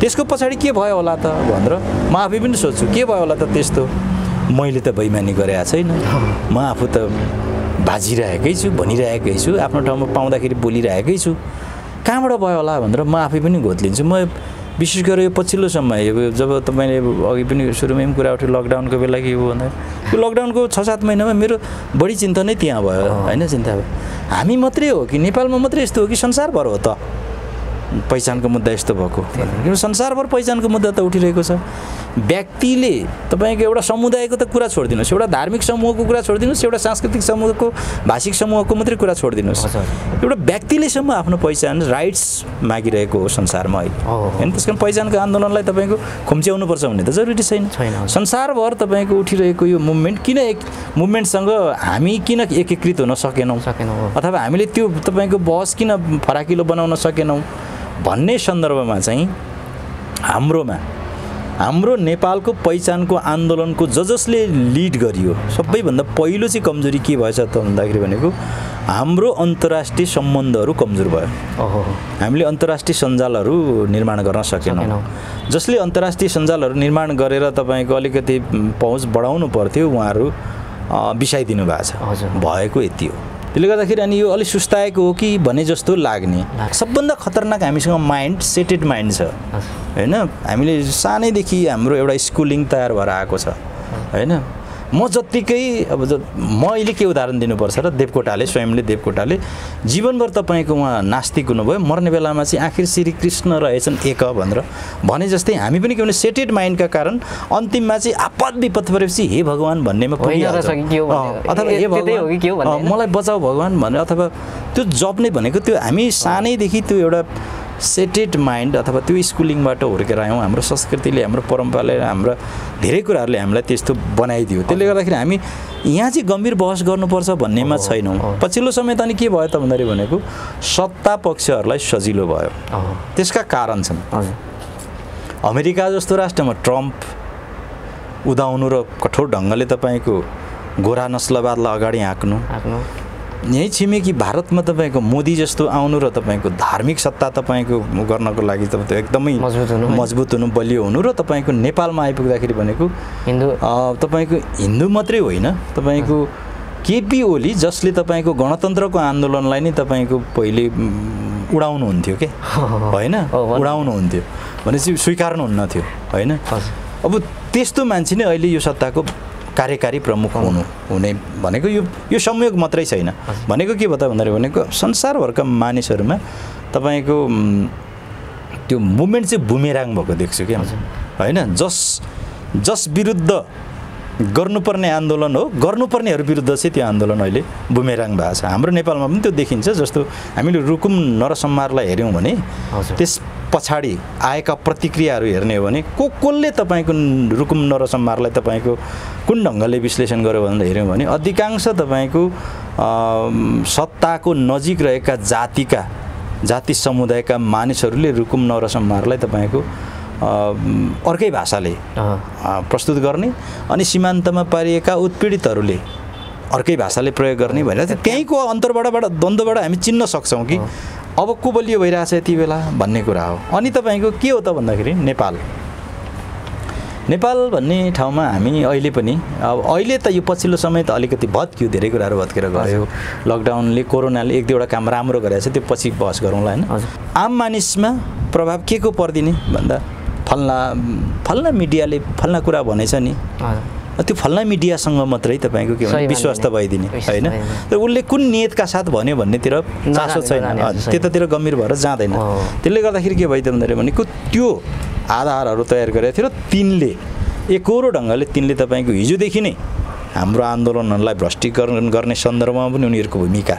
त्यसको पछाडि के भयो होला त भनेर म आफै पनि सोध्छु के भयो होला त त्यस्तो? मैले त बैमानी गरेका छैन। म आफू त बाजिरहेकै छु भनिरहेकै छु आफ्नो ठाउँमा पाउँदाखेरि बोलिरहेकै छु। कहाँबाट भयो होला भनेर म आफै पनि घोत्लिन्छु म विशेष गरेर यो पछिल्लो समय यो जब तपाईँले अघि पनि सुरुमै पनि कुरा उठ्यो लकडाउनको बेला के हो भन्दा यो लकडाउनको छ सात महिनामा मेरो बढी चिन्ता नै त्यहाँ भयो होइन चिन्ता भयो। हामी मात्रै हो कि नेपालमा मात्रै यस्तो हो कि संसारभर हो त? पहिचानको मुद्दा यस्तो भएको। किन संसारभर पहिचानको मुद्दा त उठिरहेको छ। व्यक्तिले तपाईँको एउटा समुदायको त कुरा छोडिदिनुहोस्। एउटा धार्मिक समूहको कुरा छोडिदिनुहोस् एउटा सांस्कृतिक समूहको भाषिक समूहको मात्रै कुरा छोडिदिनुहोस्। एउटा व्यक्तिलेसम्म आफ्नो पहिचान राइट्स मागिरहेको हो संसारमा अहिले। होइन? त्यस कारण पहिचानको आन्दोलनलाई तपाईँको खुम्च्याउनुपर्छ भन्ने त जरुरी छैन। छैन। संसारभर तपाईँको उठिरहेको यो मुभमेन्ट किन एक मुभमेन्टसँग हामी किन एकीकृत हुन सकेनौँ? सकेनौँ। अथवा हामीले त्यो तपाईँको बहस किन फराकिलो बनाउन सकेनौँ? भन्ने सन्दर्भमा चाहिँ हाम्रोमा हाम्रो नेपालको पहिचानको आन्दोलनको ज जसले लिड गरियो सबैभन्दा पहिलो चाहिँ कमजोरी के भएछ त भन्दाखेरि भनेको हाम्रो अन्तर्राष्ट्रिय सम्बन्धहरू कमजोर भयो। हामीले अन्तर्राष्ट्रिय सञ्जालहरू निर्माण गर्न सकेनौँ। जसले अन्तर्राष्ट्रिय सञ्जालहरू निर्माण गरेर तपाईँको अलिकति पहुँच बढाउनु पर्थ्यो उहाँहरू बिसाइदिनु भएको छ। भएको यति हो। त्यसले गर्दाखेरि अनि यो अलिक सुस्ताएको हो कि भने जस्तो लाग्ने। सबभन्दा खतरनाक हामीसँग माइन्ड सेटेड माइन्ड छ। होइन? हामीले सानैदेखि हाम्रो एउटा स्कुलिङ तयार भएर आएको छ। होइन? म जत्तिकै अब म अहिले के उदाहरण दिनुपर्छ र देवकोटाले स्वयंले देवकोटाले जीवनभर तपाईँको उहाँ नास्तिक हुनुभयो मर्ने बेलामा चाहिँ आखिर श्री कृष्ण रहेछन् एक भनेर भने जस्तै हामी पनि के भने सेटेड माइन्डका कारण अन्तिममा चाहिँ आपद विपद परेपछि हे भगवान् भन्नेमा अथवा हे भगवान् मलाई बचाऊ भगवान् भनेर अथवा त्यो जब नै भनेको त्यो हामी सानैदेखि त्यो एउटा सेटेड माइन्ड अथवा त्यो स्कुलिङबाट हुर्केर आयौँ। हाम्रो संस्कृतिले हाम्रो परम्पराले हाम्रो धेरै कुराहरूले हामीलाई त्यस्तो बनाइदियो। त्यसले गर्दाखेरि हामी यहाँ चाहिँ गम्भीर बहस गर्नुपर्छ भन्नेमा छैनौँ। पछिल्लो समय त अनि के भयो त भन्दाखेरि भनेको सत्ता पक्षहरूलाई सजिलो भयो। त्यसका कारण छन्। अमेरिका जस्तो राष्ट्रमा ट्रम्प उदाउनु र कठोर ढङ्गले तपाईँको गोरा नस्लवादलाई अगाडि हाँक्नु। यहीँ छिमेकी भारतमा तपाईँको मोदी जस्तो आउनु र तपाईँको धार्मिक सत्ता तपाईँको गर्नको लागि तपाईँ एकदमै मजबुत हुनु। मजबुत हुनु बलियो हुनु र तपाईँको नेपालमा आइपुग्दाखेरि भनेको हिन्दू। तपाईँको हिन्दू मात्रै होइन तपाईँको केपी ओली जसले तपाईँको गणतन्त्रको आन्दोलनलाई नै तपाईँको पहिले उडाउनुहुन्थ्यो के? <laughs> होइन। उडाउनुहुन्थ्यो। भनेपछि स्वीकार्नुहुन्न थियो होइन अब त्यस्तो मान्छे नै अहिले यो सत्ताको कार्यकारी प्रमुख हुनु हुने भनेको यो यो संयोग मात्रै छैन। भनेको के भयो त भन्दाखेरि भनेको संसारभरका मानिसहरूमा तपाईँको त्यो मुभमेन्ट चाहिँ बुमेराङ भएको देख्छु क्या। होइन जस जस विरुद्ध गर्नुपर्ने आन्दोलन हो गर्नुपर्नेहरू विरुद्ध चाहिँ त्यो आन्दोलन अहिले बुमेराङ भएको छ हाम्रो नेपालमा पनि त्यो देखिन्छ जस्तो हामीले रुकुम नरसंहारलाई हेऱ्यौँ भने। त्यस पछाडि आएका प्रतिक्रियाहरू हेर्ने हो भने को कसले तपाईँको रुकुम नरसंहारलाई तपाईँको कुन ढङ्गले विश्लेषण गर्यो भनेर हेऱ्यौँ भने अधिकांश तपाईँको सत्ताको नजिक रहेका जातिका जाति समुदायका मानिसहरूले रुकुम नरसंहारलाई तपाईँको अर्कै भाषाले प्रस्तुत गर्ने अनि सीमान्तमा पारिएका उत्पीडितहरूले अर्कै भाषाले प्रयोग गर्ने भनेर त्यहीँको अन्तर्बाटबाट द्वन्द्वबाट हामी चिन्न सक्छौँ कि अब को बलियो भइरहेछ यति बेला भन्ने कुरा हो। अनि तपाईँको के हो त भन्दाखेरि नेपाल। नेपाल भन्ने ठाउँमा हामी अहिले पनि अब अहिले त यो पछिल्लो समय त अलिकति भत्क्यो धेरै कुराहरू भत्केर गयो लकडाउनले कोरोनाले एक दुईवटा काम राम्रो गरेको छ त्यो पछि बहस गरौँला होइन। आम मानिसमा प्रभाव के को परिदिने भन्दा फल्ना फल्ना मिडियाले फल्ना कुरा भनेछ नि त्यो फल्ना मिडियासँग मात्रै तपाईँको के सही भने मान्ने विश्वास त भइदिने होइन। तर उसले कुन नियतका साथ भन्यो भन्नेतिर चासो छैन। त्यतातिर गम्भीर भएर जाँदैन। त्यसले गर्दाखेरि के भइदियो भन्दाखेरि भनेको त्यो आधारहरू तयार गरेको थियो र तिनले एकहोरो ढङ्गले तिनले तपाईँको हिजोदेखि नै हाम्रो आन्दोलनहरूलाई भ्रष्टीकरण गर्ने सन्दर्भमा पनि उनीहरूको भूमिका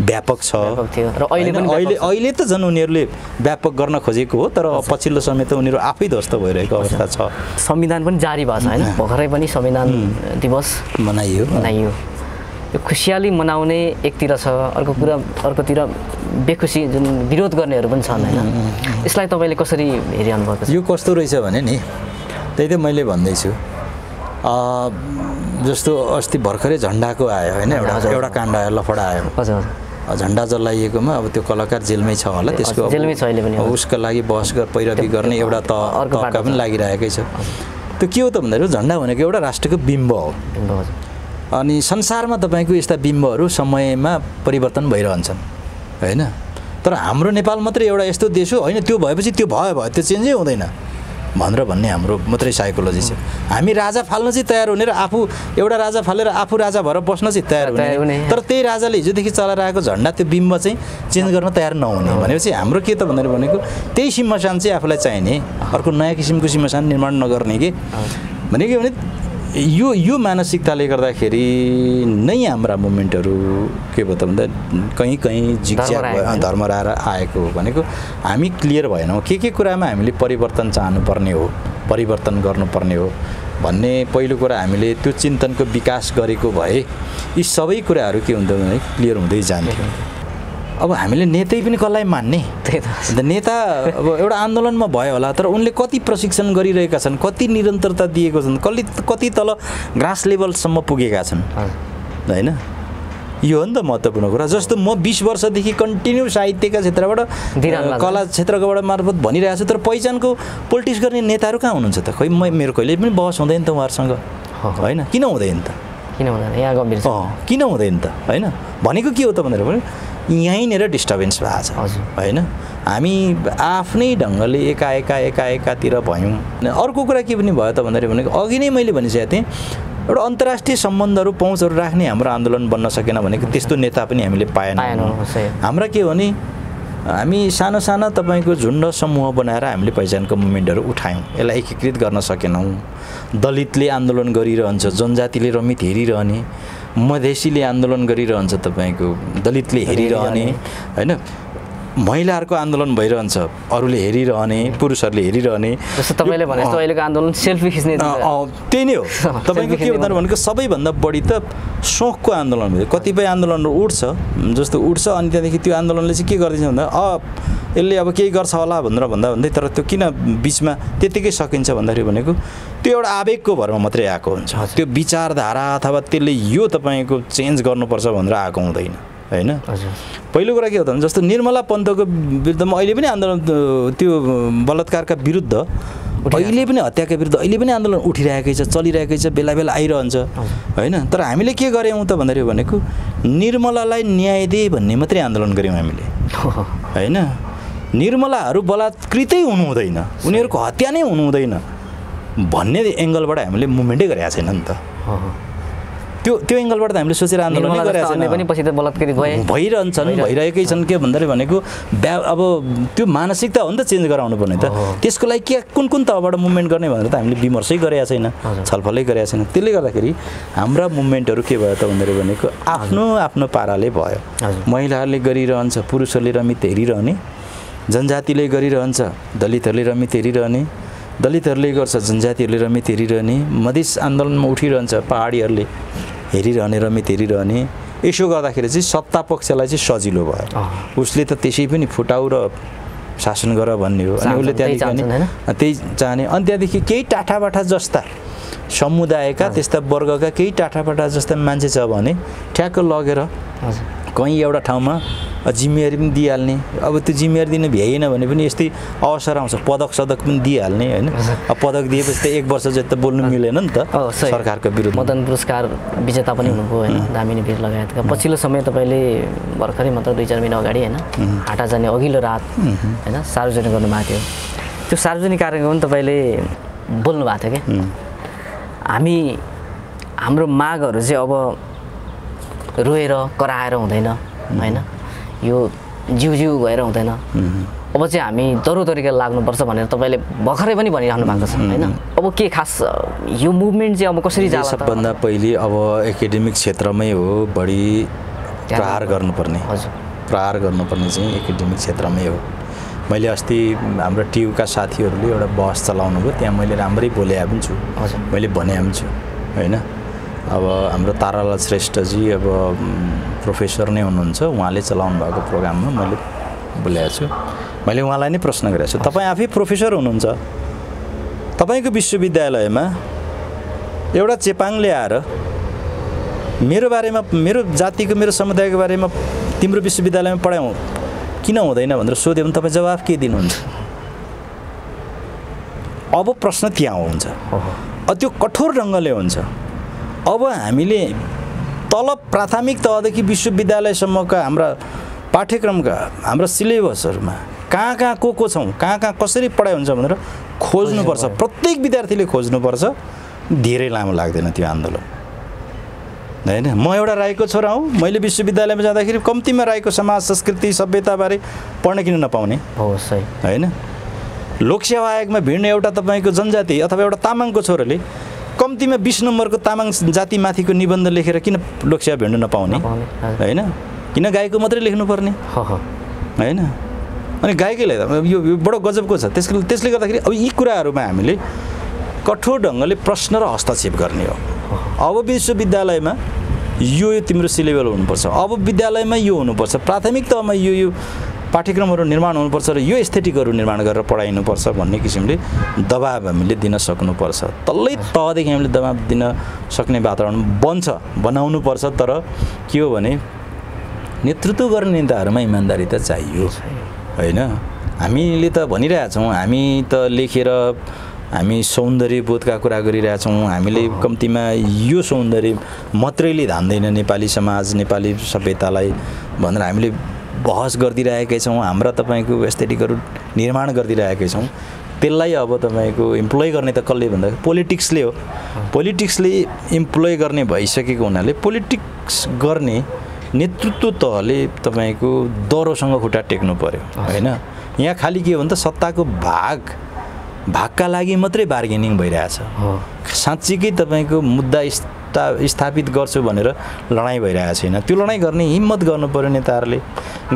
व्यापक छ। र अहिले अहिले। अहिले त झन् उनीहरूले व्यापक गर्न खोजेको हो तर पछिल्लो समय त उनीहरू आफै ध्वस्त भइरहेको अवस्था छ। संविधान पनि जारी भएको छ होइन? भर्खरै पनि संविधान दिवस मनाइयो। मनाइयो। यो खुसियाली मनाउने एकतिर छ अर्को कुरा अर्कोतिर बेखुसी जुन विरोध गर्नेहरू पनि छन् होइन? यसलाई तपाईँले कसरी हेरिरहनु भएको छ? यो कस्तो रहेछ भने नि त्यही त मैले भन्दैछु। जस्तो अस्ति भर्खरै झन्डाको आयो होइन? एउटा। एउटा काण्ड आयो लफडा आयो। हजुर। झन्डा जलाइएकोमा अब त्यो कलाकार जेलमै छ होला त्यसको। उसको लागि बहस पैरवी गर्ने एउटा त अर्को पनि। लागिरहेकै छ। त्यो के हो त भन्दाखेरि झन्डा भनेको एउटा राष्ट्रको बिम्ब हो। अनि संसारमा तपाईँको यस्ता बिम्बहरू समयमा परिवर्तन भइरहन्छन् होइन? तर हाम्रो नेपाल मात्रै एउटा यस्तो देश हो होइन? त्यो भएपछि त्यो भयो भयो त्यो चेन्जै हुँदैन। भनेर भन्ने हाम्रो मात्रै साइकोलोजी छ। हामी राजा फाल्न चाहिँ तयार हुने र आफू एउटा राजा फालेर आफू राजा भएर बस्न चाहिँ तयार हुने। तर त्यही राजाले हिजोदेखि चलाएर आएको झन्डा त्यो बिम्ब चाहिँ चेन्ज गर्न तयार नहुने भनेपछि हाम्रो के त भनेर भनेको त्यही सिंहसान चाहिँ आफूलाई चाहिने अर्को नयाँ किसिमको सिंहसान निर्माण नगर्ने कि? भनेको के भने यो यो मानसिकताले गर्दाखेरि नै हाम्रा मुभमेन्टहरू के भयो त भन्दा कहीँ कहीँ जिग्ज्याग धर्मराएको भयो होइन? धर्म आएर आएको हो भनेको हामी क्लियर भएनौँ के के कुरामा हामीले परिवर्तन चाहनुपर्ने हो परिवर्तन गर्नुपर्ने हो भन्ने पहिलो कुरा हामीले त्यो चिन्तनको विकास गरेको भए यी सबै कुराहरू के हुन्थ्यो भने क्लियर हुँदै जान्थ्यो अब हामीले नेतै पनि कसलाई मान्ने? त्यही त। नेता अब एउटा आन्दोलनमा भयो होला तर उनले कति प्रशिक्षण गरिरहेका छन् कति निरन्तरता दिएको छन् कति कति तल ग्रास लेभलसम्म पुगेका छन्? होइन? यो हो नि त महत्त्वपूर्ण कुरा। जस्तो म बिस वर्षदेखि कन्टिन्यू साहित्यका क्षेत्रबाट कला क्षेत्रकोबाट मार्फत भनिरहेको छु तर पहिचानको पोलिटिक्स गर्ने नेताहरू कहाँ हुनुहुन्छ त? खै म मेरो कहिले पनि बहस हुँदैन त उहाँहरूसँग। होइन? किन हुँदैन त? किन हुँदैन? यहाँ गम्भीर किन हुँदैन त? होइन? भनेको के हो त भनेर भने यहीँनिर डिस्टर्बेन्स भएको छ। होइन? हामी आफ्नै ढङ्गले एकाएका एकाएकातिर भयौँ। अर्को कुरा के पनि भयो त भन्दाखेरि भनेको अघि नै मैले भनिसकेको थिएँ एउटा अन्तर्राष्ट्रिय सम्बन्धहरू पहुँचहरू राख्ने हाम्रो आन्दोलन बन्न सकेन भनेको त्यस्तो नेता पनि हामीले पाएनौँ। हाम्रा के हो भने हामी सानो सानो तपाईँको झुन्ड समूह बनाएर हामीले पहिचानको मुभमेन्टहरू उठायौँ। यसलाई एकीकृत गर्न सकेनौँ। दलितले आन्दोलन गरिरहन्छ जनजातिले रमित हेरिरहने। मधेसीले आन्दोलन गरिरहन्छ तपाईँको दलितले हेरिरहने होइन? महिलाहरूको आन्दोलन भइरहन्छ। अरूले हेरिरहने पुरुषहरूले हेरिरहने। तपाईँले भने। अहिलेको आन्दोलन सेल्फी खिच्ने त्यही नै हो। <laughs> तपाईँको के भन्दा भनेको सबैभन्दा बढी त सोखको आन्दोलन भयो कतिपय आन्दोलनहरू उठ्छ जस्तो उठ्छ अनि त्यहाँदेखि त्यो आन्दोलनले चाहिँ के गर्दैछ भन्दा अ यसले अब केही गर्छ होला भनेर भन्दा भन्दै तर त्यो किन बिचमा त्यत्तिकै सकिन्छ भन्दाखेरि भनेको त्यो एउटा आवेगको भरमा मात्रै आएको हुन्छ। त्यो विचारधारा अथवा त्यसले यो तपाईँको चेन्ज गर्नुपर्छ भनेर आएको हुँदैन। होइन? पहिलो कुरा के हो त भने जस्तो निर्मला पन्तको विरुद्धमा अहिले पनि आन्दोलन त्यो- बलात्कारका विरुद्ध अहिले पनि हत्याका विरुद्ध अहिले पनि आन्दोलन उठिरहेकै छ चलिरहेकै छ बेला बेला आइरहन्छ होइन? तर हामीले के गऱ्यौँ त भन्दाखेरि भनेको निर्मलालाई न्याय दे भन्ने मात्रै आन्दोलन गऱ्यौँ हामीले। <laughs> होइन? निर्मलाहरू बलात्कृतै हुनु हुँदैन उनीहरूको हत्या नै हुनु हुँदैन भन्ने एङ्गलबाट हामीले मुभमेन्टै गरेका छैन नि त। त्यो त्यो एङ्गलबाट त हामीले सोचेर आन्दोलन पनि पछि त बलात्कृत भए। भइरहन्छन् भइरह- भइरहेकै छन् के भन्दाखेरि भनेको ब्या अब त्यो मानसिकता हो नि त चेन्ज गराउनु पर्ने त। त्यसको लागि के कुन कुन तहबाट मुभमेन्ट गर्ने भनेर त हामीले विमर्शै गरेका छैन। छलफलै गरेका छैन। त्यसले गर्दाखेरि हाम्रा मुभमेन्टहरू के भयो त भनेर भनेको आफ्नो आफ्नो पाराले भयो। महिलाहरूले गरिरहन्छ पुरुषहरूले रमित हेरिरहने जनजातिले गरिरहन्छ दलितहरूले रमित हेरिरहने दलितहरूले गर्छ जनजातिहरूले रमित हेरिरहने मधेस आन्दोलनमा उठिरहन्छ पहाडीहरूले। हेरिरहने रमित हेरिरहने यसो गर्दाखेरि चाहिँ सत्ता पक्षलाई चाहिँ सजिलो भयो। उसले त त्यसै पनि फुटाउ र शासन गर भन्ने हो। अनि उसले त्यही त्यहाँदेखि त्यही चाहने। अनि त्यहाँदेखि केही टाठाबाठा जस्ता समुदायका त्यस्ता वर्गका केही टाठाबाठा जस्ता मान्छे छ भने ठ्याक्क लगेर कहीँ एउटा ठाउँमा जिम्मेवारी पनि दिइहाल्ने। अब त्यो जिम्मेवारी दिन भ्याइएन भने पनि यस्तै अवसर आउँछ पदक सदक पनि दिइहाल्ने होइन। पदक दिएपछि त एक वर्ष जति त बोल्नु मिलेन नि त। सरकारको विरुद्ध मदन पुरस्कार विजेता पनि हुनुभयो होइन दामिनी वीर लगायतका। पछिल्लो समय तपाईँले भर्खरै मात्र दुई चार महिना अगाडि होइन हाटा जाने अघिल्लो रात होइन सार्वजनिक गर्नुभएको थियो। त्यो सार्वजनिक कार्यक्रम पनि तपाईँले बोल्नु भएको थियो क्या। हामी हाम्रो मागहरू चाहिँ अब रोएर कराएर हुँदैन होइन? यो जिउ जिउ भएर हुँदैन। अब चाहिँ हामी दरो तरिका लाग्नुपर्छ भनेर तपाईँले भर्खरै पनि भनिराख्नु भएको छ होइन? अब के खास यो मुभमेन्ट चाहिँ अब कसरी त? सबभन्दा पहिले अब एकाडेमिक क्षेत्रमै हो बढी प्रहार गर्नुपर्ने। हजुर। प्रहार गर्नुपर्ने चाहिँ एकाडेमिक क्षेत्रमै हो। मैले अस्ति हाम्रो टियुका साथीहरूले एउटा बस चलाउनु भयो त्यहाँ मैले राम्रै बोले पनि छु। मैले भने पनि छु होइन? अब हाम्रो तारालाल श्रेष्ठजी अब प्रोफेसर नै हुनुहुन्छ। उहाँले चलाउनु भएको प्रोग्राममा मैले बोलेको छु। मैले उहाँलाई नै प्रश्न गरेको छु तपाईँ आफै प्रोफेसर हुनुहुन्छ? तपाईँको विश्वविद्यालयमा एउटा चेपाङले आएर मेरो बारेमा मेरो जातिको मेरो समुदायको बारेमा तिम्रो विश्वविद्यालयमा पढाउँ किन हुँदैन भनेर सोध्यो भने तपाईँ जवाफ के दिनुहुन्छ? अब प्रश्न त्यहाँ हुन्छ। त्यो कठोर ढङ्गले हुन्छ। अब हामीले तल प्राथमिक तहदेखि विश्वविद्यालयसम्मका हाम्रा पाठ्यक्रमका हाम्रा सिलेबसहरूमा कहाँ कहाँ को को छौँ कहाँ कहाँ कसरी पढाइ हुन्छ भनेर खोज्नुपर्छ। प्रत्येक विद्यार्थीले खोज्नुपर्छ। धेरै लामो लाग्दैन त्यो आन्दोलन। होइन? म एउटा राईको छोरा हुँ। मैले विश्वविद्यालयमा जाँदाखेरि कम्तीमा राईको समाज संस्कृति सभ्यताबारे पढ्न किन नपाउने? हो होइन? लोकसेवा आयोगमा भिड्ने एउटा तपाईँको जनजाति अथवा एउटा तामाङको छोराले कम्तीमा बिस नम्बरको तामाङ जातिमाथिको निबन्ध लेखेर किन लोकसेवा भिड्न नपाउने। होइन? किन गाईको मात्रै लेख्नुपर्ने? होइन? अनि गाईकैलाई त यो बडो गजबको छ? त्यसले त्यसले गर्दाखेरि अब यी कुराहरूमा हामीले कठोर ढङ्गले प्रश्न र हस्तक्षेप गर्ने हो। अब विश्वविद्यालयमा यो यो तिम्रो सिलेबल हुनुपर्छ। अब विद्यालयमा यो हुनुपर्छ। प्राथमिक तहमा यो यो पाठ्यक्रमहरू निर्माण हुनुपर्छ र यो एस्थेटिकहरू निर्माण गरेर पढाइनुपर्छ भन्ने किसिमले दबाब हामीले दिन सक्नुपर्छ। तल्लै तहदेखि हामीले दबाब दिन सक्ने वातावरण बन्छ बनाउनुपर्छ तर के हो भने नेतृत्व गर्ने नेताहरूमा इमान्दारी त चाहियो। होइन? हामीले त भनिरहेछौँ हामी त लेखेर हामी सौन्दर्य बोधका कुरा गरिरहेछौँ हामीले कम्तीमा यो सौन्दर्य मात्रैले धान्दैन नेपाली समाज नेपाली सभ्यतालाई भनेर हामीले बहस गरिदिरहेकै छौँ हाम्रा तपाईँको एस्थेटिकहरू निर्माण गरिदिरहेकै छौँ। त्यसलाई अब तपाईँको इम्प्लोय गर्ने त कसले भन्दा पोलिटिक्सले हो। पोलिटिक्सले इम्प्लोय गर्ने भइसकेको हुनाले पोलिटिक्स गर्ने नेतृत्व तहले तपाईँको दह्रोसँग खुट्टा टेक्नु पऱ्यो होइन? यहाँ खालि के हो भने त सत्ताको भाग भागका लागि मात्रै बार्गेनिङ भइरहेछ। साँच्चीकै तपाईँको मुद्दा स्था स्थापित गर्छु भनेर लडाइँ भइरहेको छैन त्यो लडाइँ गर्ने हिम्मत गर्नु पऱ्यो नेताहरूले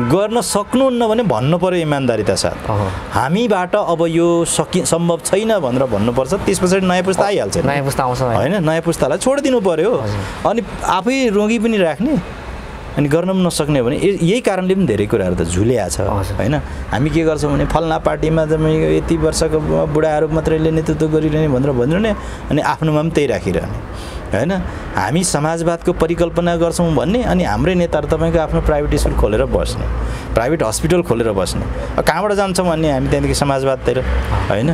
गर्न सक्नुहुन्न भने भन्नु पऱ्यो इमान्दारिता साथ। हामीबाट अब यो सकि सम्भव छैन भनेर भन्नुपर्छ त्यस पछाडि नयाँ पुस्ता आइहाल्छ। नयाँ पुस्ता आउँछ? होइन नयाँ पुस्तालाई छोडिदिनु पऱ्यो अनि आफै रोगी पनि राख्ने अनि गर्न पनि नसक्ने हो भने यही कारणले पनि धेरै कुराहरू त झुलिया छ। होइन? हामी के गर्छौँ भने फल्ना पार्टीमा तपाईँको यति वर्षको बुढाहरू मात्रैले नेतृत्व गरिरहने भनेर भनिरहने अनि आफ्नोमा पनि त्यही राखिरहने होइन? हामी समाजवादको परिकल्पना गर्छौँ भन्ने अनि हाम्रै नेताहरू तपाईँको आफ्नो प्राइभेट स्कुल खोलेर बस्ने प्राइभेट हस्पिटल खोलेर बस्ने। कहाँबाट जान्छौँ भन्ने हामी त्यहाँदेखि समाजवादतिर होइन?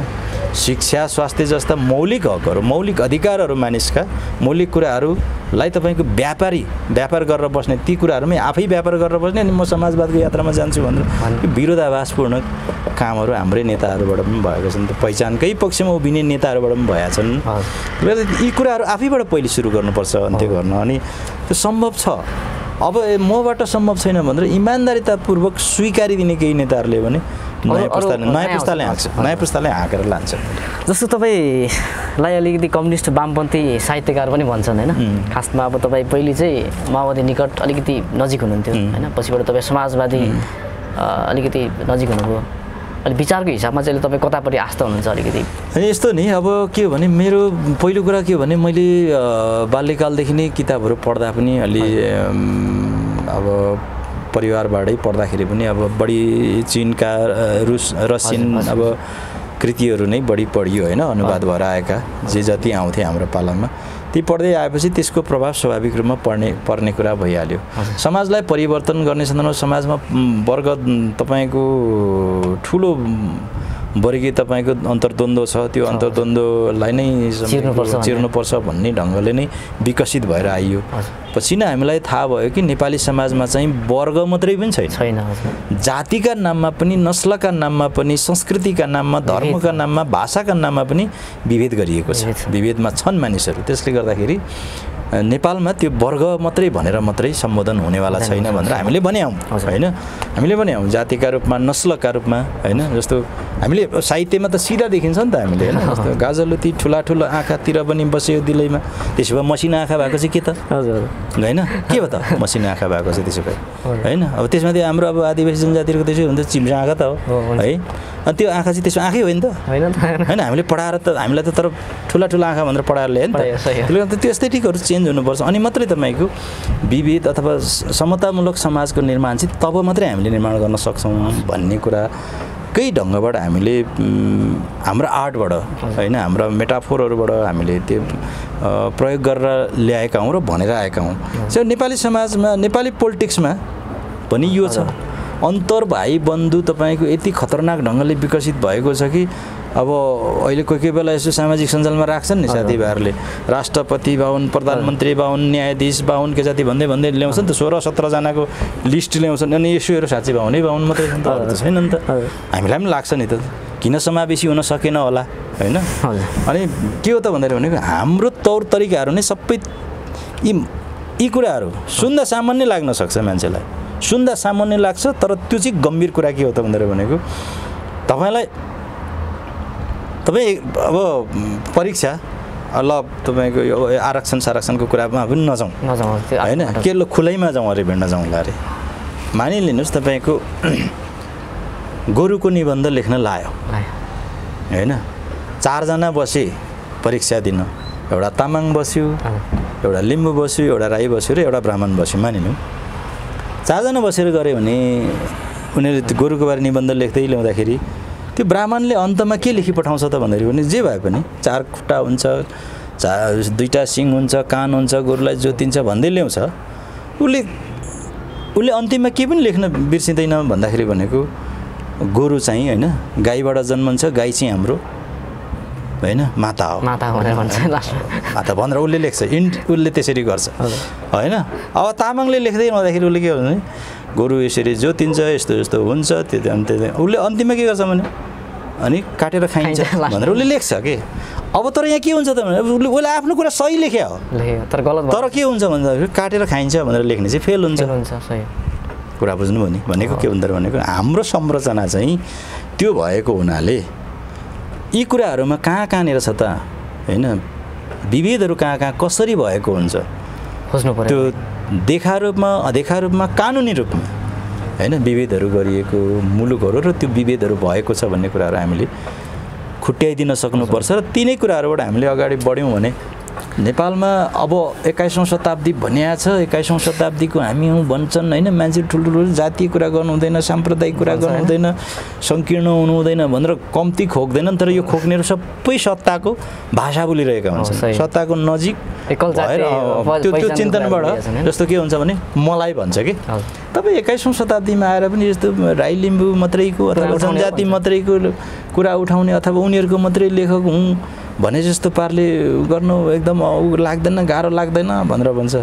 शिक्षा स्वास्थ्य जस्ता मौलिक हकहरू मौलिक अधिकारहरू मानिसका मौलिक कुराहरूलाई तपाईँको व्यापारी व्यापार गरेर बस्ने ती कुराहरूमै आफै व्यापार गरेर बस्ने अनि म समाजवादको यात्रामा जान्छु भनेर यो विरोधाभासपूर्ण कामहरू हाम्रै नेताहरूबाट पनि भएको छन्। त पहिचानकै पक्षमा उभिने नेताहरूबाट पनि भएका छन्। यी कुराहरू आफैबाट पहिले सुरु गर्नुपर्छ अन्त्य गर्न अनि त्यो सम्भव छ। अब ए, मबाट सम्भव छैन भनेर इमान्दारितापूर्वक स्वीकारी दिने केही नेताहरूले भने नयाँ पुस्ताले नयाँ पुस्ताले। हाँक्छ नयाँ पुस्ताले हाँकेर लान्छ। जस्तो तपाईँलाई अलिकति कम्युनिस्ट वामपन्थी साहित्यकार पनि भन्छन् होइन? खासमा अब तपाईँ पहिले चाहिँ माओवादी निकट अलिकति नजिक हुनुहुन्थ्यो होइन? पछिबाट तपाईँ समाजवादी अलिकति नजिक हुनुभयो। अनि विचारको हिसाबमा चाहिँ तपाईँ कतापट्टि आस्था हुनुहुन्छ अलिकति? अनि यस्तो नि अब के हो भने मेरो पहिलो कुरा के हो भने मैले बाल्यकालदेखि नै किताबहरू पढ्दा पनि अलि अब परिवारबाटै पढ्दाखेरि पनि अब बढी चिनका रुस रसियन हजुर, अब कृतिहरू नै बढी पढियो होइन अनुवाद भएर आएका। जे जति आउँथे हाम्रो पालामा ती पढ्दै आएपछि त्यसको प्रभाव स्वाभाविक रूपमा पर्ने पर्ने कुरा भइहाल्यो। समाजलाई परिवर्तन गर्ने सन्दर्भमा समाजमा वर्ग तपाईँको ठुलो वर्गीय तपाईँको अन्तर्द्वन्द्व छ त्यो अन्तर्द्वन्द्वलाई नै चिर्नुपर्छ भन्ने। ढङ्गले नै विकसित भएर आइयो। पछि नै हामीलाई थाहा भयो कि नेपाली समाजमा चाहिँ वर्ग मात्रै पनि छैन। छैन जातिका नाममा पनि नस्लका नाममा पनि संस्कृतिका नाममा धर्मका नाममा भाषाका नाममा पनि विभेद गरिएको छ। विभेदमा छन् मानिसहरू। त्यसले गर्दाखेरि नेपालमा त्यो वर्ग मात्रै भनेर मात्रै सम्बोधन हुनेवाला छैन भनेर हामीले भन्यौँ। होइन? हामीले भन्यौँ जातिका रूपमा नस्लका रूपमा होइन? जस्तो हामीले साहित्यमा त सिधा देखिन्छ नि त हामीले होइन? <laughs> जस्तो गाजलुती ठुला ठुलो आँखातिर पनि बस्यो दिलैमा त्यसो भए मसिनो आँखा भएको चाहिँ के त? हजुर होइन? के भयो त? मसिनो आँखा भएको चाहिँ त्यसो भए। होइन? अब त्यसमा त्यो हाम्रो अब आदिवासी जनजातिहरूको त्यसो हुन्छ चिम्सो आँखा त हो हो। है? अनि त्यो आँखा चाहिँ त्यसो आँखै हो नि त? होइन त। होइन? हामीले पढाएर त हामीलाई त तर ठुला ठुला आँखा भनेर पढाएर ल्यायो नि त हो। त्यसले गर्दा त्यो एस्थेटिकहरू चेन्ज हुनुपर्छ। अनि मात्रै तपाईँको विविध अथवा समतामूलक समाजको निर्माण चाहिँ तब मात्रै हामीले निर्माण गर्न सक्छौँ भन्ने कुरा केही ढङ्गबाट हामीले हाम्रो आर्टबाट होइन हाम्रो मेटाफोरहरूबाट हामीले त्यो प्रयोग गरेर ल्याएका हौँ र भनेर आएका हौँ। सो नेपाली समाजमा नेपाली पोलिटिक्समा पनि यो छ। अन्तर भाइ बन्धु तपाईँको यति खतरनाक ढङ्गले विकसित भएको छ कि अब अहिले कोही कोही बेला यसो सामाजिक सञ्जालमा राख्छन् नि साथीभाइहरूले। राष्ट्रपति बाहुन प्रधानमन्त्री बाहुन न्यायाधीश बाहुन के जाति भन्दै भन्दै ल्याउँछ नि त सोह्र सत्रजनाको लिस्ट ल्याउँछन्। अनि यसो हेर साँच्ची बाहुनै बाहुन मात्रै छन् नि त। हामीलाई पनि लाग्छ नि त। किन समावेशी हुन सकेन होला होइन? अनि के हो त भन्दाखेरि भनेको हाम्रो तौर तरिकाहरू नै सबै यी यी कुराहरू सुन्दा सामान्य लाग्न सक्छ मान्छेलाई। सुन्दा सामान्य लाग्छ तर त्यो चाहिँ गम्भीर कुरा के हो त भन्दाखेरि भनेको तपाईँलाई तपाईँ अब परीक्षा ल तपाईँको यो आरक्षण सारक्षणको कुरामा पनि नजाउँ। होइन? के ल खुलैमा जाउँ अरे भेट्न जाउँला अरे। मानिलिनुहोस् तपाईँको <clears throat> गोरुको निबन्ध लेख्न लायो। होइन? चारजना बसे परीक्षा दिन। एउटा तामाङ बस्यो एउटा लिम्बू बस्यो एउटा राई बस्यो र एउटा ब्राह्मण बस्यो। मानिलिउँ। चारजना बसेर गऱ्यो भने उनीहरूले त्यो गोरुको बारे निबन्ध लेख्दै ल्याउँदाखेरि त्यो ब्राह्मणले अन्तमा के लेखी पठाउँछ त भन्दाखेरि भने जे भए पनि चार खुट्टा हुन्छ चा दुईवटा सिङ हुन्छ कान हुन्छ गोरुलाई जोतिन्छ भन्दै ल्याउँछ। उसले उसले अन्तिममा के पनि लेख्न बिर्सिँदैन भन्दाखेरि भनेको गोरु चाहिँ होइन गाईबाट जन्मन्छ गाई चाहिँ हाम्रो। होइन? माता हो। माता भनेर भन्छ <laughs> माता भनेर उसले लेख्छ। इन्ट उसले त्यसरी गर्छ। होइन? अब तामाङले लेख्दै हुँदाखेरि उसले के भने गोरु यसरी जोतिन्छ यस्तो यस्तो हुन्छ त्यो उसले अन्तिममा के गर्छ भने अनि काटेर खाइन्छ। <laughs> भनेर उसले लेख्छ कि? अब तर यहाँ के हुन्छ त भने उसले उसले आफ्नो कुरा सही लेख्या। हो तर गलत। तर के हुन्छ भन्दाखेरि काटेर खाइन्छ भनेर लेख्ने चाहिँ फेल हुन्छ। कुरा बुझ्नुभयो नि? भनेको के भन्दा भनेको हाम्रो संरचना चाहिँ त्यो भएको हुनाले यी कुराहरूमा कहाँ कहाँनिर छ त? होइन? विभेदहरू कहाँ कहाँ कसरी भएको हुन्छ? खोज्नु पऱ्यो त्यो देखा रूपमा अदेखा रूपमा कानुनी रूपमा होइन? विभेदहरू गरिएको मुलुकहरू र त्यो विभेदहरू भएको छ भन्ने कुराहरू हामीले खुट्याइदिन सक्नुपर्छ र तिनै कुराहरूबाट हामीले अगाडि बढ्यौँ भने नेपालमा अब एक्काइसौँ शताब्दी भनिया छ एक्काइसौँ शताब्दीको हामी हौँ भन्छन् होइन मान्छे ठुल्ठुलो जातीय कुरा गर्नु हुँदैन साम्प्रदायिक कुरा गर्नु? हुँदैन सङ्कीर्ण हुनु हुँदैन भनेर कम्ती खोक्दैनन् तर यो खोक्नेहरू सबै सत्ताको भाषा बोलिरहेका हुन्छन्। सत्ताको नजिक भएर त्यो त्यो चिन्तनबाट? जस्तो के हुन्छ भने मलाई भन्छ कि। तपाईँ एक्काइसौँ शताब्दीमा आएर पनि यस्तो राई लिम्बू मात्रैको अथवा जनजाति। मात्रैको कुरा उठाउने अथवा उनीहरूको मात्रै लेखक हुँ भने जस्तो पारले गर्नु एकदम लाग्दैन गाह्रो लाग्दैन भनेर भन्छ।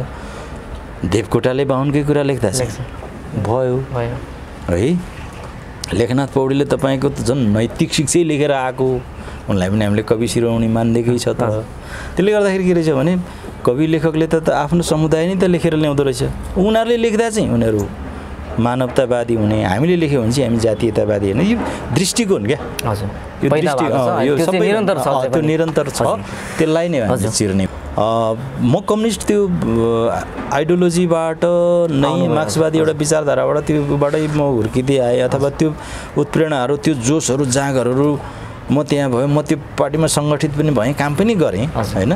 देवकोटाले बाहुनकै कुरा लेख्दा। भयो। है? लेखनाथ पौडीले तपाईँको त झन् नैतिक शिक्षै लेखेर आएको। उनलाई पनि हामीले कवि सिरौनी मान्दैकै छ त। त्यसले गर्दाखेरि के रहेछ भने कवि लेखकले त आफ्नो समुदाय नै त लेखेर ल्याउँदो रहेछ। उनीहरूले लेख्दा चाहिँ उनीहरू मानवतावादी हुने हामीले लेख्यो भने चाहिँ हामी जातीयतावादी होइन यो दृष्टिकोण क्या हजुर यो दृष्टि यो सबै त्यो। निरन्तर छ। त्यसलाई नै हामीले। चिर्ने म कम्युनिस्ट त्यो आइडियोलोजीबाट नै। मार्क्सवादी एउटा विचारधाराबाट त्योबाटै म हुर्किँदै आएँ अथवा त्यो उत्प्रेरणाहरू त्यो जोसहरू जाँगरहरू म त्यहाँ भयो म त्यो पार्टीमा सङ्गठित पनि भएँ काम पनि गरेँ। होइन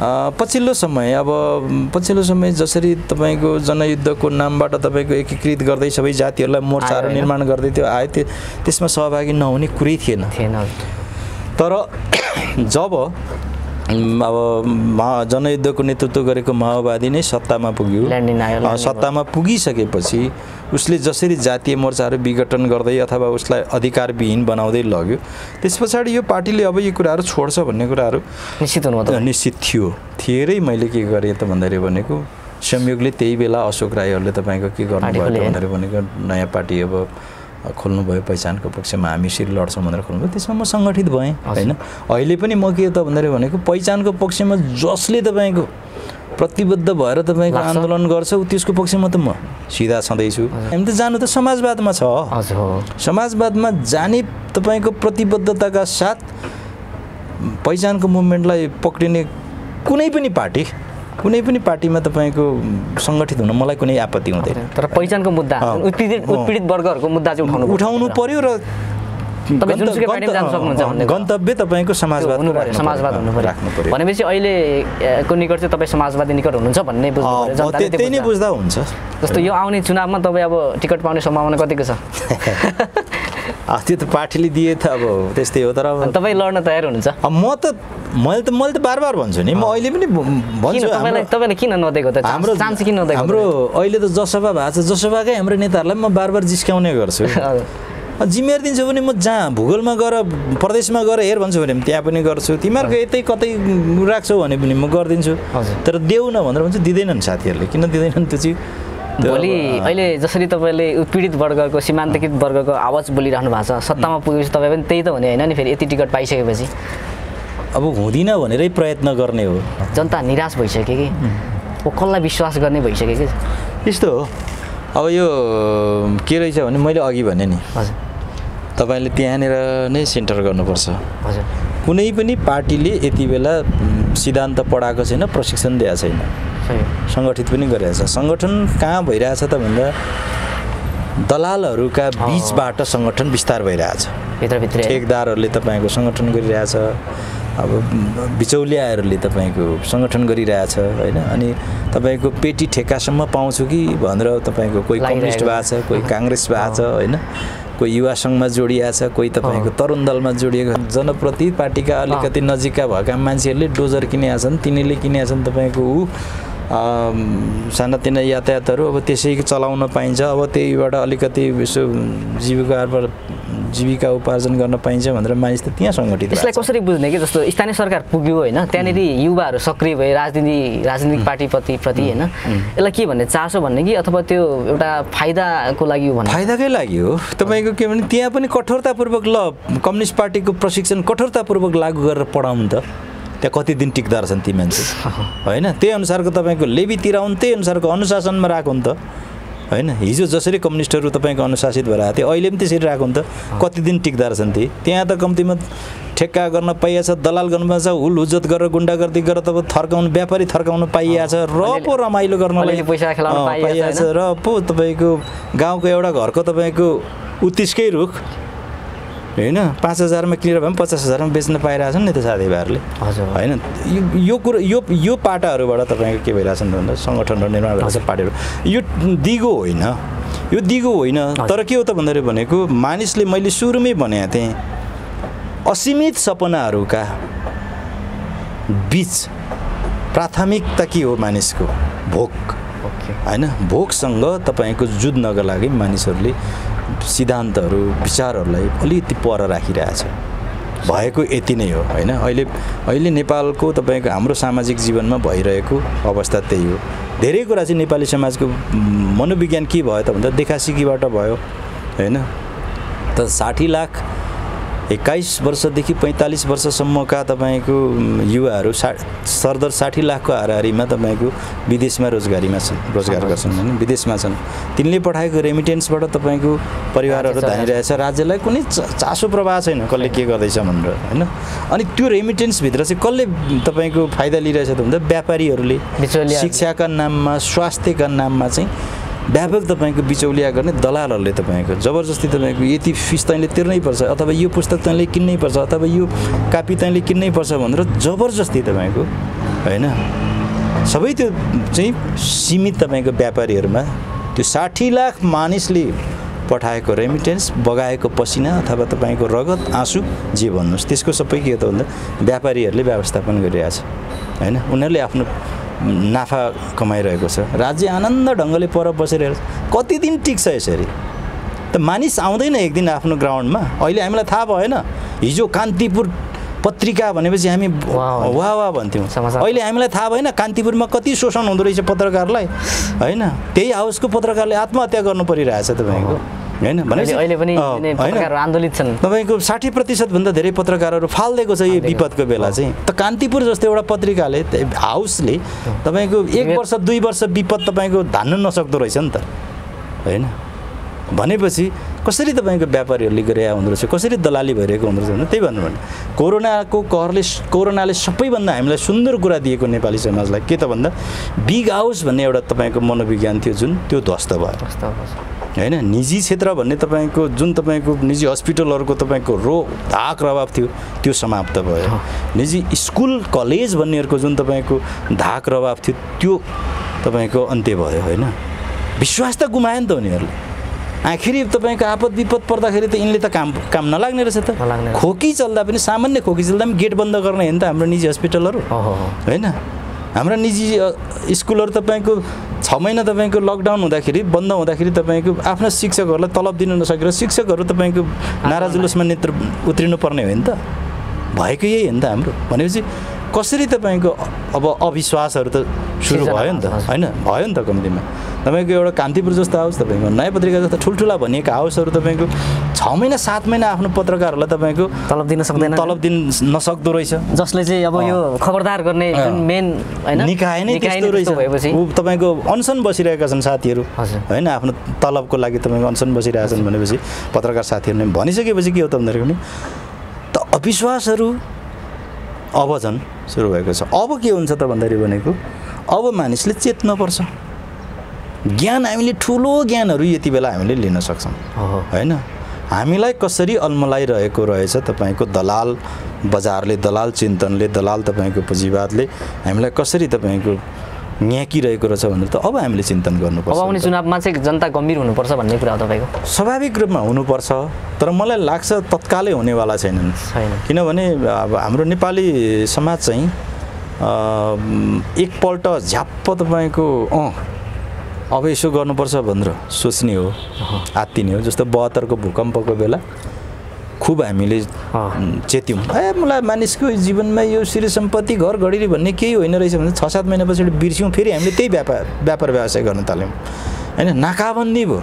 पछिल्लो समय अब पछिल्लो समय जसरी तपाईँको जनयुद्धको नामबाट तपाईँको एकीकृत गर्दै सबै जातिहरूलाई मोर्चाहरू? निर्माण गर्दै त्यो आयो त्यो त्यसमा सहभागी नहुने कुरै थिएन थिएन तर जब अब जनयुद्धको नेतृत्व गरेको माओवादी नै सत्तामा पुग्यो। सत्तामा पुगिसकेपछि उसले जसरी जातीय मोर्चाहरू विघटन गर्दै अथवा उसलाई अधिकारविहीन बनाउँदै लग्यो त्यस पछाडि यो पार्टीले अब यो कुराहरू छोड्छ भन्ने कुराहरू निश्चित निश्चित थियो। थिएरै मैले के गरेँ त भन्दाखेरि भनेको संयोगले त्यही बेला अशोक राईहरूले तपाईँको के गर्नुभयो भन्दाखेरि भनेको नयाँ पार्टी अब खोल्नुभयो पहिचानको पक्षमा हामी यसरी लड्छौँ भनेर खोल्नुभयो त्यसमा म सङ्गठित भएँ होइन? अहिले पनि म के त भन्दाखेरि भनेको पहिचानको पक्षमा जसले तपाईँको प्रतिबद्ध भएर तपाईँको। आन्दोलन गर्छ ऊ त्यसको पक्षमा त म सिधा छँदैछु। हामी त जानु त समाजवादमा छ। समाजवादमा जाने तपाईँको प्रतिबद्धताका साथ पहिचानको मुभमेन्टलाई पक्रिने कुनै पनि पार्टी कुनै पनि पार्टीमा तपाईँको सङ्गठित हुन मलाई कुनै आपत्ति हुँदैन तर पहिचानको मुद्दा। उत्पीडित। उत्पीडित वर्गहरूको मुद्दा चाहिँ उठाउनु उठाउनु पर्यो र। गन्तव्य तपाईँको समाजवाद समाजवाद राख्नु पर्यो भनेपछि अहिलेको निकट चाहिँ तपाईँ समाजवादी निकट हुनुहुन्छ भन्ने त्यही त्यो त्यही नै। बुझ्दा हुन्छ जस्तो यो आउने चुनावमा तपाईँ अब टिकट पाउने सम्भावना कतिको छ <laughs> त्यो त पार्टीले दिए त अब त्यस्तै हो तर अब तपाईँ लड्न तयार हुनुहुन्छ? अब म त मैले त मैले त बार बार भन्छु नि। म अहिले पनि भन्छु तपाईँलाई किन नदिएको त? हाम्रो चान्स किन नदिएको हाम्रो अहिले त जसपा भएको छ। जसपाकै हाम्रो नेताहरूलाई म बार बार जिस्काउने गर्छु। <laughs> जिम्मेवार दिन्छु भने म जहाँ भूगोलमा गएर प्रदेशमा गएर हेर भन्छु भने त्यहाँ पनि गर्छु। तिमीहरूको यतै कतै राख्छौ भने पनि म गरिदिन्छु। तर देऊ न भनेर भन्छु दिँदैनन् साथीहरूले। किन दिँदैनन् त्यो चाहिँ? भोलि अहिले जसरी तपाईँले उत्पीडित वर्गको सीमान्तकृत वर्गको आवाज बोलिरहनु भएको छ सत्तामा पुगेपछि तपाईँ पनि त्यही त हुने होइन नि फेरि यति टिकट पाइसकेपछि? अब हुँदिनँ भनेरै प्रयत्न गर्ने हो। जनता निराश भइसक्यो कि? ओ कसलाई विश्वास गर्ने भइसक्यो कि? यस्तो हो। अब यो के रहेछ भने मैले अघि भने नि। हजुर। तपाईँले त्यहाँनिर नै सेन्टर गर्नुपर्छ। हजुर। कुनै पनि पार्टीले यति बेला सिद्धान्त पढाएको छैन प्रशिक्षण दिएको छैन। सङ्गठित पनि गरिरहेछ सङ्गठन कहाँ भइरहेछ त भन्दा दलालहरूका बिचबाट सङ्गठन विस्तार भइरहेछ। भित्रभित्रै। ठेकदारहरूले तपाईँको सङ्गठन गरिरहेछ अब बिचौलियाहरूले तपाईँको सङ्गठन गरिरहेछ होइन? अनि तपाईँको पेटी ठेक्कासम्म पाउँछु कि भनेर तपाईँको कोही कम्युनिस्ट। भएको छ कोही काङ्ग्रेस भएको छ होइन? कोही युवा सङ्घमा जोडिएको छ कोही तपाईँको तरुण दलमा जोडिएको जनप्रति पार्टीका अलिकति नजिकका भएका मान्छेहरूले डोजर किनेका छन् तिनीले किनेका छन् तपाईँको ऊ सानातिना यातायातहरू अब त्यसै चलाउन पाइन्छ। अब त्यहीबाट अलिकति यसो जीविका जीविका उपार्जन गर्न पाइन्छ भनेर मानिस त त्यहाँ सङ्गठित यसलाई। कसरी बुझ्ने कि जस्तो स्थानीय सरकार पुग्यो होइन त्यहाँनिर युवाहरू सक्रिय भए राजनीति राजनीतिक पार्टीप्रति प्रति होइन यसलाई के भन्ने चासो भन्ने कि अथवा त्यो एउटा फाइदाको लागि हो भन्ने? फाइदाकै लागि हो। तपाईँको के भने त्यहाँ पनि कठोरतापूर्वक ल कम्युनिस्ट पार्टीको प्रशिक्षण कठोरतापूर्वक लागू गरेर पढाउनु त। त्यहाँ कति दिन टिक्दा रहेछन् ती मान्छे? होइन? त्यही अनुसारको तपाईँको लेबी तिराउनु त्यही अनुसारको अनुशासनमा राखो नि त। होइन? हिजो जसरी कम्युनिस्टहरू तपाईँको अनुशासित भएर आएको थियो अहिले पनि त्यसरी राखो नि त। कति दिन टिक्दा रहेछन् ती? त्यहाँ त कम्तीमा ठेक्का गर्न पाइएछ दलाल गर्नु पाइएछ हुल हुज्जत गरेर गुन्डागर्दी गरेर तपाईँ थर्काउनु व्यापारी थर्काउनु पाइएछ र पो रमाइलो गर्नलाई पैसा पाइएछ र पो तपाईँको गाउँको एउटा घरको तपाईँको उत्तिसकै रुख। होइन? पाँच हजारमा किनेर भए पनि पचास हजारमा बेच्न पाइरहेछन् नि त साथीभाइहरूले। हजुर। होइन? यो यो कुरो यो यो पाटाहरूबाट तपाईँको के भइरहेछन् भन्दा सङ्गठनहरू निर्माण भइरहेछ पार्टीहरू। यो दिगो होइन। यो दिगो होइन। तर के हो त भन्दाखेरि भनेको मानिसले मैले सुरुमै भनेको थिएँ असीमित सपनाहरूका बिच प्राथमिकता के हो मानिसको? भोक। होइन? भोकसँग तपाईँको जुझ्नको लागि मानिसहरूले सिद्धान्तहरू विचारहरूलाई अलिकति पर राखिरहेछ भएको यति नै हो होइन? अहिले अहिले नेपालको तपाईँको हाम्रो सामाजिक जीवनमा भइरहेको अवस्था त्यही हो। धेरै कुरा चाहिँ नेपाली समाजको मनोविज्ञान के भयो त भन्दा देखासिकीबाट भयो होइन? त साठी लाख एक्काइस वर्षदेखि पैँतालिस वर्षसम्मका तपाईँको युवाहरू सा सरदर साठी लाखको हाराहारीमा तपाईँको विदेशमा रोजगारीमा छन् रोजगार गर्छन् होइन विदेशमा छन्। तिनले पठाएको रेमिटेन्सबाट तपाईँको परिवारहरू धानिरहेछ राज्यलाई कुनै चासो प्रवाह छैन कसले के गर्दैछ भनेर होइन? अनि त्यो रेमिटेन्सभित्र चाहिँ कसले तपाईँको फाइदा लिइरहेछ त भन्दा व्यापारीहरूले शिक्षाका नाममा स्वास्थ्यका नाममा चाहिँ व्यापक तपाईँको बिचौलिया गर्ने दलालहरूले तपाईँको जबरजस्ती तपाईँको यति फिस तैँले तिर्नै पर्छ अथवा यो पुस्तक तैँले किन्नै पर्छ अथवा यो कापी तैँले किन्नै पर्छ भनेर जबरजस्ती तपाईँको होइन? सबै त्यो चाहिँ सीमित तपाईँको व्यापारीहरूमा त्यो साठी लाख मानिसले पठाएको रेमिटेन्स बगाएको पसिना अथवा तपाईँको रगत आँसु जे भन्नुहोस् त्यसको सबै के हो त भन्दा व्यापारीहरूले व्यवस्थापन गरिरहेछ होइन? उनीहरूले आफ्नो नाफा कमाइरहेको छ। राज्य आनन्द ढङ्गले पर बसेर कति दिन टिक्छ यसरी? त मानिस आउँदैन एक दिन आफ्नो ग्राउन्डमा अहिले हामीलाई थाहा भएन हिजो कान्तिपुर पत्रिका भनेपछि हामी वाह। वाह वाह भन्थ्यौँ। अहिले हामीलाई थाहा भएन कान्तिपुरमा कति शोषण हुँदो रहेछ पत्रकारलाई होइन? त्यही हाउसको पत्रकारले आत्महत्या गर्नु परिरहेछ तपाईँको होइन? होइन। पत्रकारहरू आन्दोलित छन्। तपाईँको साठी प्रतिशतभन्दा धेरै पत्रकारहरू फालिदिएको छ यो विपदको बेला चाहिँ। त कान्तिपुर जस्तो एउटा पत्रिकाले हाउसले तपाईँको एक वर्ष दुई वर्ष विपद तपाईँको धान्न नसक्दो रहेछ नि त होइन? भनेपछि कसरी तपाईँको व्यापारीहरूले गरिरहेको हुँदो रहेछ कसरी दलाली भइरहेको हुँदो रहेछ भने त्यही भन्नु भने कोरोनाको कहरले कोरोनाले सबैभन्दा हामीलाई सुन्दर कुरा दिएको नेपाली समाजलाई के त भन्दा बिग हाउस भन्ने एउटा तपाईँको मनोविज्ञान थियो जुन त्यो ध्वस्त भयो। होइन? निजी क्षेत्र भन्ने तपाईँको जुन तपाईँको निजी हस्पिटलहरूको तपाईँको रो धाक रवाब थियो त्यो समाप्त भयो। निजी स्कुल कलेज भन्नेहरूको जुन तपाईँको धाक रवाब थियो त्यो तपाईँको अन्त्य भयो होइन? विश्वास त गुमायो नि त उनीहरूले। आखिरी तपाईँको आपद विपद पर्दाखेरि त यिनले त काम काम नलाग्ने रहेछ त। खोकी चल्दा पनि सामान्य खोकी चल्दा पनि गेट बन्द गर्ने होइन त हाम्रो निजी हस्पिटलहरू। होइन? हाम्रा निजी स्कुलहरू तपाईँको छ महिना तपाईँको लकडाउन हुँदाखेरि बन्द हुँदाखेरि तपाईँको आफ्ना शिक्षकहरूलाई तलब दिन नसकेर शिक्षकहरू तपाईँको नारा जुलुसमा नेत्र उत्रिनु पर्ने हो नि त। भएको यही हो नि त हाम्रो। भनेपछि कसरी तपाईँको अब अविश्वासहरू त सुरु भयो नि त। होइन भयो नि त कम्तीमा। तपाईँको एउटा कान्तिपुर जस्तो हाउस तपाईँको नयाँ पत्रिका जस्तो ठुल्ठुला भनिएका हाउसहरू तपाईँको छ महिना सात महिना आफ्नो पत्रकारहरूलाई तपाईँको तलब दिन सक्दैन तलब दिन नसक्दो रहेछ। जसले चाहिँ अब यो खबरदार गर्ने। मेन निकाय नै त्यस्तो रहेछ। ऊ तपाईँको अनसन बसिरहेका छन् साथीहरू। होइन आफ्नो तलबको लागि तपाईँको अनसन बसिरहेका छन् भनेपछि पत्रकार साथीहरूले भनिसकेपछि के हो त भन्दाखेरि पनि त अविश्वासहरू अब झन् सुरु भएको छ। अब के हुन्छ त भन्दाखेरि भनेको अब मानिसले चेत्नुपर्छ। ज्ञान हामीले ठुलो ज्ञानहरू यति बेला हामीले लिन सक्छौँ। होइन? हामीलाई कसरी अल्मलाइरहेको रहेछ तपाईँको दलाल बजारले दलाल चिन्तनले दलाल तपाईँको पुँजीवादले हामीलाई कसरी तपाईँको न्याकिरहेको रहेछ भनेर त अब हामीले चिन्तन अब गर्नुपर्छ आउने चुनावमा चाहिँ जनता गम्भीर हुनुपर्छ भन्ने कुरा हो तपाईँको। स्वाभाविक रूपमा हुनुपर्छ तर मलाई लाग्छ तत्कालै हुनेवाला छैनन्। छैन। किनभने अब हाम्रो नेपाली समाज चाहिँ एकपल्ट झ्याप्प तपाईँको अँ अब यसो गर्नुपर्छ भनेर सोच्ने हो आत्तिने हो जस्तो बहत्तरको भूकम्पको बेला। खुब हामीले चेत्यौँ ए मलाई मानिसको जीवनमा यो श्री सम्पत्ति घर घडी भन्ने केही होइन रहेछ भने छ सात महिना पछाडि बिर्स्यौँ फेरि हामीले त्यही व्यापार व्यापार व्यवसाय गर्न थाल्यौँ। होइन नाकाबन्दी भयो।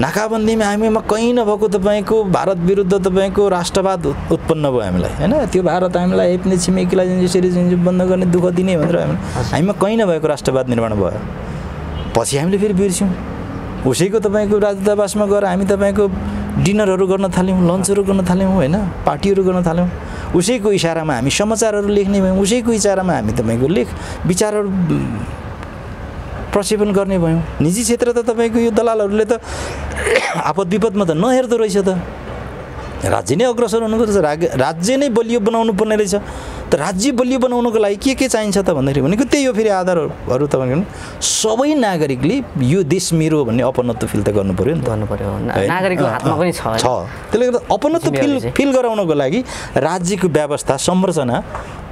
नाकाबन्दीमा हामीमा कहीँ नभएको तपाईँको भारत विरुद्ध तपाईँको राष्ट्रवाद उत्- उत्पन्न भयो हामीलाई। होइन त्यो भारत हामीलाई हेप्ने छिमेकीलाई जुन यसरी जुन बन्द गर्ने दुःख दिने भनेर हामी हामीमा कहीँ नभएको राष्ट्रवाद निर्माण भयो। पछि हामीले फेरि बिर्स्यौँ। उसैको तपाईँको राजदूतावासमा गएर हामी तपाईँको डिनरहरू गर्न थाल्यौँ लन्चहरू गर्न थाल्यौँ होइन? पार्टीहरू गर्न थाल्यौँ। उसैको इसारामा हामी समाचारहरू लेख्ने भयौँ उसैको इसारामा हामी तपाईँको लेख विचारहरू प्रक्षेपण गर्ने भयौँ। निजी क्षेत्र त तपाईँको यो दलालहरूले त <coughs> आपद विपदमा त नहेर्दो रहेछ त। राज्य नै अग्रसर राग राज्य नै बलियो बनाउनु पर्ने रहेछ। त राज्य बलियो बनाउनुको लागि के के चाहिन्छ त भन्दाखेरि भनेको त्यही हो फेरि आधारहरू तपाईँको। सबै नागरिकले यो देश मेरो भन्ने अपनत्व फिल त गर्नु पऱ्यो नि त गर्नु? नागरिकको हातमा पनि छ त्यसले गर्दा अपनत्व फिल। फिल गराउनको लागि राज्यको व्यवस्था संरचना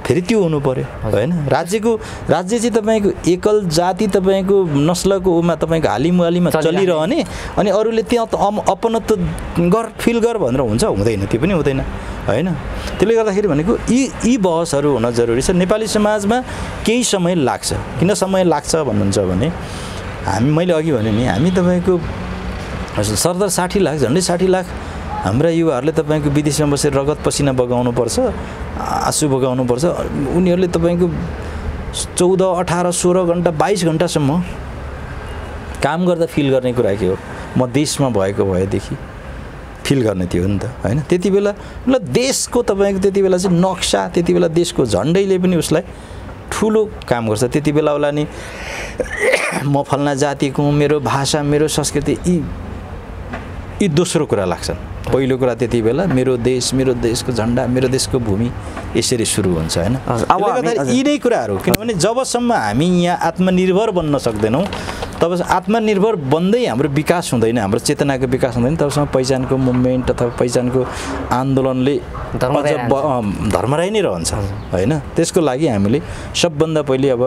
फेरि त्यो हुनु पर्यो होइन? राज्यको राज्य चाहिँ तपाईँको एकल जाति तपाईँको नस्लको उमा तपाईँको हालिमुहालीमा चलिरहने। चलिरहने अनि अरूले त्यहाँ त अपनत्व गर फिल गर भनेर हुन्छ हुँदैन त्यो पनि हुँदैन होइन? त्यसले गर्दाखेरि भनेको यी यी बहसहरू हुन जरुरी छ। नेपाली समाजमा केही समय लाग्छ। किन समय लाग्छ भन्नुहुन्छ भने हामी मैले अघि भने नि हामी तपाईँको सरदर साठी लाख झन्डै साठी लाख हाम्रा युवाहरूले तपाईँको विदेशमा बसेर रगत पसिना बगाउनुपर्छ आँसु बगाउनुपर्छ। उनीहरूले तपाईँको चौध अठार सोह्र घन्टा बाइस घन्टासम्म काम गर्दा फिल गर्ने कुरा के हो? म देशमा भएको भएदेखि फिल गर्ने थियो नि त होइन? त्यति बेला ल देशको तपाईँको त्यति बेला चाहिँ नक्सा त्यति बेला देशको झन्डैले पनि उसलाई ठुलो काम गर्छ। त्यति बेला उसलाई नि म फल्ना जातिको मेरो भाषा मेरो संस्कृति यी यी दोस्रो कुरा लाग्छन्। पहिलो कुरा त्यति बेला मेरो देश मेरो देशको झन्डा मेरो देशको भूमि यसरी सुरु हुन्छ होइन? अब। यी नै कुराहरू किनभने जबसम्म हामी यहाँ आत्मनिर्भर बन्न सक्दैनौँ तब आत्मनिर्भर बन्दै हाम्रो विकास हुँदैन हाम्रो चेतनाको विकास हुँदैन तबसम्म पहिचानको मुभमेन्ट अथवा पहिचानको आन्दोलनले धर्मराय नै रहन्छ होइन? त्यसको लागि हामीले सबभन्दा पहिले अब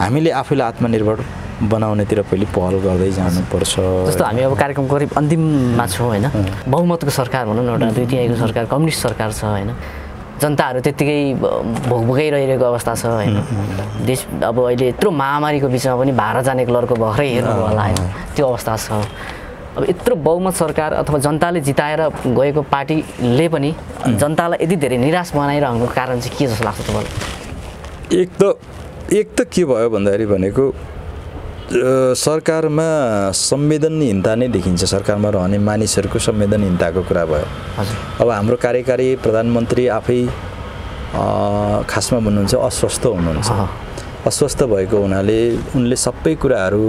हामीले आफैलाई आत्मनिर्भर बनाउनेतिर पहिले पहल गर्दै जानुपर्छ। जस्तो हामी अब कार्यक्रम करिब अन्तिममा छौँ होइन? बहुमतको सरकार भनौँ न एउटा दुई तिहाईको सरकार कम्युनिस्ट सरकार छ होइन? जनताहरू त्यत्तिकै भोग भोगाइरहेको अवस्था छ होइन? देश अब अहिले यत्रो महामारीको बिचमा पनि भारत जाने लड्को भर्खरै हेर्नु होला होइन? त्यो अवस्था छ। अब यत्रो बहुमत सरकार अथवा जनताले जिताएर गएको पार्टीले पनि जनतालाई यति धेरै निराश बनाइरहनुको कारण चाहिँ के जस्तो लाग्छ तपाईँलाई? एक त एक त के भयो भन्दाखेरि भनेको सरकारमा संवेदनहीनता नै देखिन्छ सरकारमा रहने मानिसहरूको संवेदनहीनताको कुरा भयो। अब हाम्रो कार्यकारी प्रधानमन्त्री आफै खासमा भन्नुहुन्छ अस्वस्थ हुनुहुन्छ। अस्वस्थ भएको हुनाले उनले सबै कुराहरू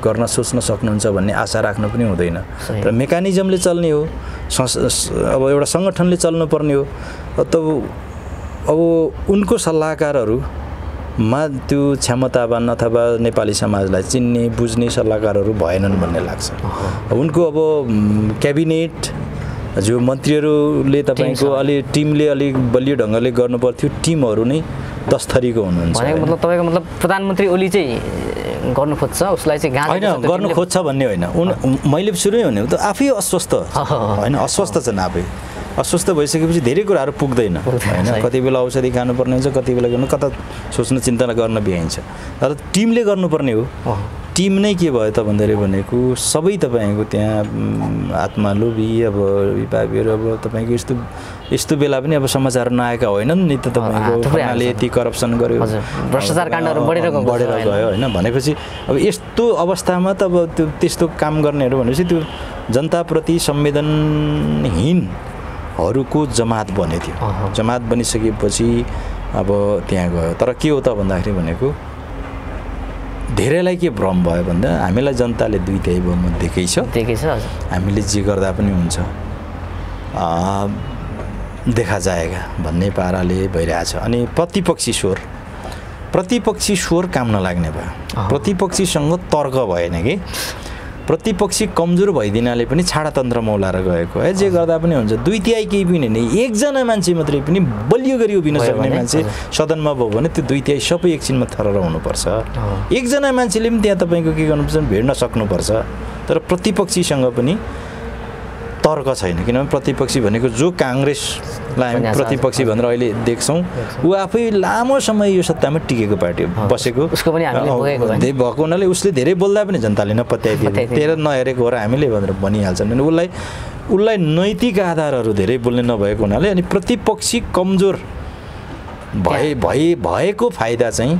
गर्न सोच्न सक्नुहुन्छ भन्ने आशा राख्नु पनि हुँदैन। र मेकानिजमले चल्ने हो अब एउटा सङ्गठनले चल्नुपर्ने हो। तब अब उनको सल्लाहकारहरूमा त्यो क्षमतावान अथवा नेपाली समाजलाई चिन्ने बुझ्ने सल्लाहकारहरू भएनन् भन्ने लाग्छ। उनको अब म, क्याबिनेट जो मन्त्रीहरूले तपाईँको। अलि टिमले अलिक बलियो ढङ्गले गर्नुपर्थ्यो टिमहरू नै दस थरीको हुनुहुन्छ मतलब तपाईँको मतलब प्रधानमन्त्री ओली चाहिँ गर्नु खोज्छ उसलाई चाहिँ होइन गर्नु खोज्छ भन्ने होइन। उन मैले सुरुमै भने त आफै अस्वस्थ। होइन अस्वस्थ छन् आफै अस्वस्थ भइसकेपछि धेरै कुराहरू पुग्दैन होइन। कति बेला औषधि खानुपर्ने हुन्छ कति बेला गर्नु कता सोच्न चिन्ता गर्न भ्याइन्छ तर टिमले गर्नुपर्ने हो। टिम नै के भयो त भन्दाखेरि भनेको सबै तपाईँको त्यहाँ आत्मा लोभी अब विभागीहरू अब तपाईँको यस्तो यस्तो बेला पनि अब समाचार नआएका होइनन् नि त तपाईँको छ। यति करप्सन गर्यो भ्रष्टाचार काण्डहरू बढेर बढेर? गयो होइन भनेपछि अब यस्तो अवस्थामा त अब त्यो त्यस्तो काम गर्नेहरू भनेपछि त्यो जनताप्रति संवेदनहीनहरूको जमात बन्यो थियो। जमात बनिसकेपछि अब त्यहाँ गयो। तर के हो त भन्दाखेरि भनेको धेरैलाई के भ्रम भयो भन्दा हामीलाई जनताले दुई तिहाई बहुमत दिएकै छ। छ। हामीले जे गर्दा पनि हुन्छ। देखा जाएगा भन्ने पाराले भइरहेछ। अनि प्रतिपक्षी स्वर। प्रतिपक्षी स्वर काम नलाग्ने भयो। प्रतिपक्षीसँग तर्क भएन कि? प्रतिपक्षी कमजोर भइदिनाले पनि छाडातन्त्र मौलाएर गएको है। जे गर्दा पनि हुन्छ। दुई तिहाई केही पनि होइन। एकजना मान्छे मात्रै पनि बलियो गरी उभिन सक्ने मान्छे। सदनमा भयो भने त्यो दुई तिहाई सबै एकछिनमा थरर हुनुपर्छ। एकजना मान्छेले पनि त्यहाँ तपाईँको के गर्नुपर्छ? भेट्न सक्नुपर्छ। तर प्रतिपक्षीसँग पनि तर्क छैन। किनभने प्रतिपक्षी भनेको जो काङ्ग्रेसलाई हामी प्रतिपक्षी भनेर अहिले देख्छौँ ऊ आफै लामो समय यो सत्तामा टिकेको पार्टी हो, बसेको। भएको हुनाले उसले धेरै बोल्दा पनि जनताले नपत्याइदियो पत्याइदियो। तेह्र नहेरेको हो र हामीले भनेर भनिहाल्छन्। अनि उसलाई उसलाई नैतिक आधारहरू धेरै बोल्ने नभएको हुनाले अनि प्रतिपक्षी कमजोर भए भए भएको फाइदा चाहिँ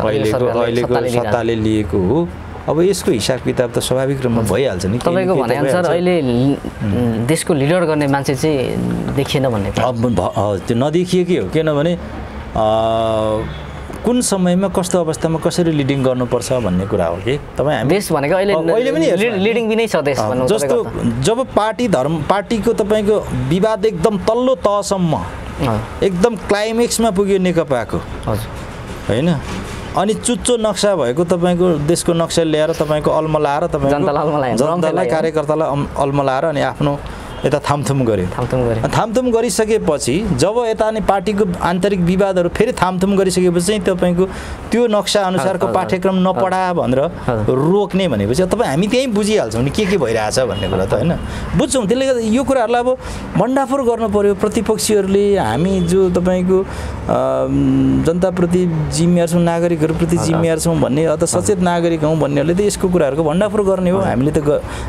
अहिलेको अहिलेको। सत्ताले लिएको हो। अब यसको हिसाब किताब त स्वाभाविक रूपमा भइहाल्छ नि। न तपाईँको भनाइअनुसार। अहिले देशको लिडर गर्ने मान्छे चाहिँ देखिएन भन्ने। अब त्यो नदेखिएकै हो। किनभने कुन समयमा कस्तो अवस्थामा कसरी लिडिङ गर्नुपर्छ भन्ने कुरा हो कि? तपाईँ हामी देश भनेको अहिले अहिले पनि लिडिङ बिनै छ देश जस्तो। जब पार्टी धर्म पार्टीको तपाईँको विवाद एकदम तल्लो तहसम्म एकदम क्लाइमेक्समा पुग्यो नेकपाको। हजुर। होइन? अनि चुच्चो नक्सा भएको तपाईँको देशको नक्सा ल्याएर तपाईँको अल्मलाएर तपाईँको जनतालाई। कार्यकर्तालाई अल्मलाएर अनि आफ्नो यता थामथुम गर्यो। थामथुम गरे थामथुम गरिसकेपछि जब यता अनि पार्टीको आन्तरिक विवादहरू फेरि थामथुम गरिसकेपछि चाहिँ तपाईँको त्यो नक्सा अनुसारको पाठ्यक्रम नपढा भनेर। रोक्ने भनेपछि तपाईँ हामी त्यहीँ बुझिहाल्छौँ नि के के भइरहेछ भन्ने कुरा त होइन। बुझ्छौँ त्यसले गर्दा यो कुराहरूलाई अब भण्डाफोर गर्नु पऱ्यो प्रतिपक्षीहरूले हामी जो तपाईँको जनताप्रति जिम्मेवार छौँ नागरिकहरूप्रति जिम्मेवार छौँ भन्ने अथवा सचेत नागरिक हौँ भन्नेहरूले त यसको कुराहरूको भण्डाफोर गर्ने हो। हामीले त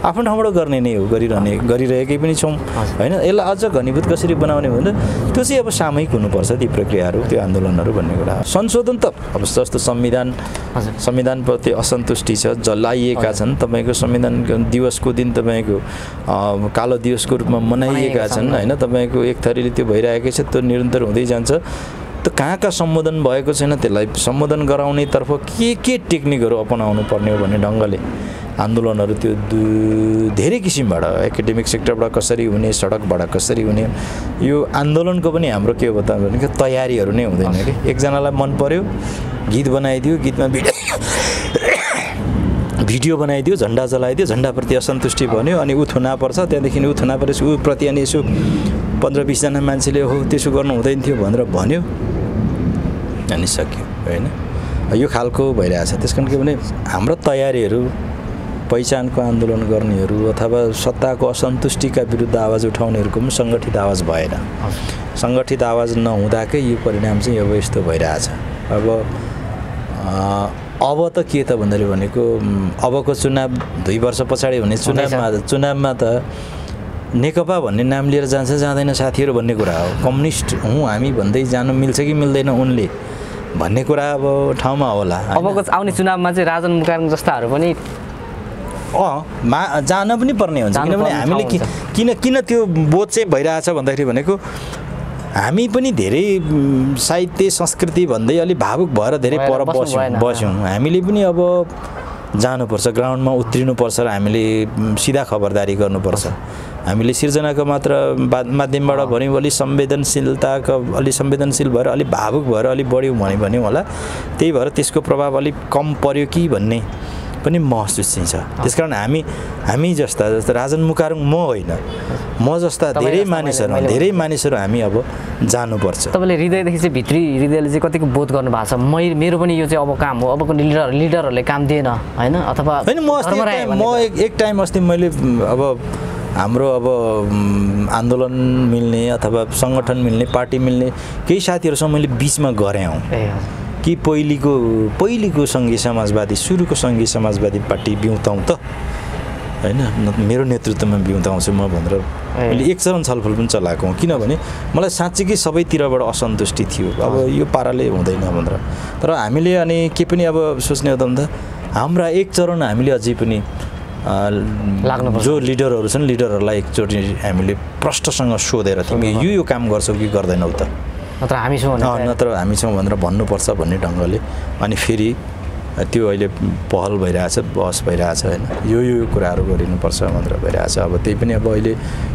आफ्नो ठाउँबाट गर्ने नै हो गरिरहने गरिरहेकै पनि छौँ। होइन यसलाई अझ घनीभूत कसरी बनाउने भन्दा त्यो चाहिँ अब सामूहिक हुनुपर्छ ती प्रक्रियाहरू त्यो आन्दोलनहरू भन्ने कुरा। संशोधन त अब जस्तो संविधान। संविधानप्रति असन्तुष्टि छ जलाइएका छन् तपाईँको संविधान दिवसको दिन तपाईँको कालो दिवसको रूपमा मनाइएका छन्। होइन तपाईँको एक थरीले त्यो भइरहेकै छ त्यो निरन्तर हुँदै जान्छ त कहाँ कहाँ सम्बोधन भएको छैन त्यसलाई सम्बोधन गराउनेतर्फ के के टेक्निकहरू अपनाउनु पर्ने हो भन्ने ढङ्गले आन्दोलनहरू त्यो धेरै किसिमबाट एकाडेमिक सेक्टरबाट कसरी हुने सडकबाट कसरी हुने यो आन्दोलनको पनि हाम्रो के हो त भने तयारीहरू नै हुँदैन कि एकजनालाई मन पर्यो गीत बनाइदियो गीतमा भिडियो भिडियो बनाइदियो झन्डा जलाइदियो झन्डाप्रति असन्तुष्टि भन्यो अनि ऊ थुना पर्छ त्यहाँदेखि ऊ थुना परेपछि ऊप्रति अनि यसो पन्ध्र बिसजना मान्छेले हो त्यसो गर्नु हुँदैन थियो भनेर भन्यो। अनि सक्यो होइन? यो खालको भइरहेछ। त्यस कारण के भने हाम्रो तयारीहरू पहिचानको आन्दोलन गर्नेहरू अथवा सत्ताको असन्तुष्टिका विरुद्ध आवाज उठाउनेहरूको पनि सङ्गठित आवाज भएन। सङ्गठित आवाज नहुँदाकै यो परिणाम चाहिँ अब यस्तो भइरहेछ। अब अब त के त भन्दाखेरि भनेको अबको चुनाव दुई वर्ष पछाडि हुने चुनावमा चुनावमा त नेकपा भन्ने नाम लिएर जान्छ जाँदैन साथीहरू भन्ने कुरा हो। कम्युनिस्ट हुँ हामी भन्दै जानु मिल्छ कि मिल्दैन उनले भन्ने कुरा अब ठाउँमा होला? अबको आउने चुनावमा चाहिँ राजन मुकारङ जस्ताहरू पनि अँ मा जान पनि पर्ने हुन्छ किनभने हामीले किन किन त्यो बोध चाहिँ भइरहेछ भन्दाखेरि भनेको हामी पनि धेरै साहित्य संस्कृति भन्दै अलिक भावुक भएर धेरै पर बस्यौँ। बस्यौँ। हामीले पनि अब जानुपर्छ ग्राउन्डमा उत्रिनुपर्छ र हामीले सिधा खबरदारी गर्नुपर्छ। हामीले सिर्जनाको मात्र माध्यमबाट भन्यौँ अलिक संवेदनशीलताको अलिक संवेदनशील भएर अलिक भावुक भएर अलिक बढ्यौँ भने भन्यौँ होला। त्यही भएर त्यसको प्रभाव अलिक कम पर्यो कि भन्ने पनि महसुस चाहिँ छ त्यसकारण हामी हामी जस्ता जस्तो राजन मुकारुङ म होइन। म जस्ता धेरै मानिसहरू धेरै मानिसहरू हामी अब जानुपर्छ। तपाईँले हृदयदेखि चाहिँ भित्री हृदयले चाहिँ कतिको बोध गर्नु भएको छ? मै मेरो पनि यो चाहिँ अब काम हो। अबको लिडर लिडरहरूले काम दिएन होइन? अथवा होइन म म एक टाइम अस्ति मैले अब हाम्रो अब आन्दोलन मिल्ने अथवा सङ्गठन मिल्ने पार्टी मिल्ने केही साथीहरूसँग मैले बिचमा गरेँ हौँ। कि पहिलेको पहिलेको सङ्घीय समाजवादी सुरुको सङ्घीय समाजवादी पार्टी बिउताउँ त। होइन? न- मेरो नेतृत्वमा बिउताउँछु म भनेर मैले एक चरण छलफल पनि चलाएको हुँ। किनभने मलाई साँच्चीकै सबैतिरबाट असन्तुष्टि थियो। अब यो पाराले हुँदैन भनेर। तर हामीले अनि के पनि अब सोच्ने हो त भन्दा हाम्रा एक चरण हामीले अझै पनि लाग्नुपर्छ। जो लिडरहरू छन् लिडरहरूलाई एकचोटि हामीले प्रष्टसँग सोधेर तिमी यो यो काम गर्छौ कि गर्दैनौ त? नत्र हामी छौँ नत्र हामी छौँ भनेर भन्नुपर्छ भन्ने ढङ्गले। अनि फेरि त्यो अहिले पहल भइरहेछ बहस भइरहेछ होइन। यो यो कुराहरू गरिनुपर्छ भनेर भइरहेछ। अब त्यही पनि अब अहिले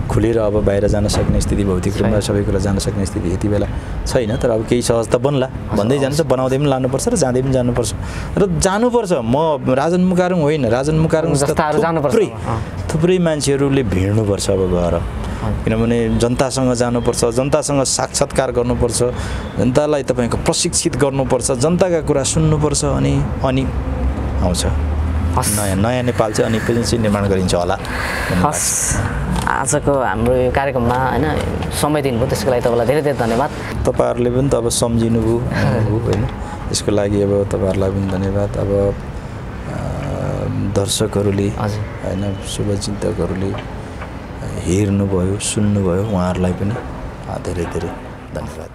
खुलेर अब बाहिर जान सक्ने स्थिति भौतिक रूपमा सबै कुरा जान सक्ने स्थिति यति बेला छैन तर अब केही सहज त बन्ला। भन्दै जान्छ बनाउँदै पनि लानुपर्छ र जाँदै पनि जानुपर्छ। र जानुपर्छ। म राजन मुकारुङ होइन। राजन मुकारुङ। थुप्रै। थुप्रै मान्छेहरूले भिड्नुपर्छ अब गएर किनभने जनतासँग जानुपर्छ जनतासँग साक्षात्कार गर्नुपर्छ जनतालाई तपाईँको प्रशिक्षित गर्नुपर्छ जनताका कुरा सुन्नुपर्छ अनि अनि आउँछ। नयाँ नयाँ नेपाल चाहिँ अनि चाहिँ निर्माण गरिन्छ होला। हस्। आजको हाम्रो यो कार्यक्रममा होइन समय दिनुभयो त्यसको लागि तपाईँलाई धेरै धेरै धन्यवाद। तपाईँहरूले पनि त अब सम्झिनुभयो होइन? यसको लागि अब तपाईँहरूलाई पनि धन्यवाद। अब दर्शकहरूले होइन शुभचिन्तकहरूले हेर्नुभयो सुन्नुभयो। उहाँहरूलाई पनि धेरै धेरै धन्यवाद।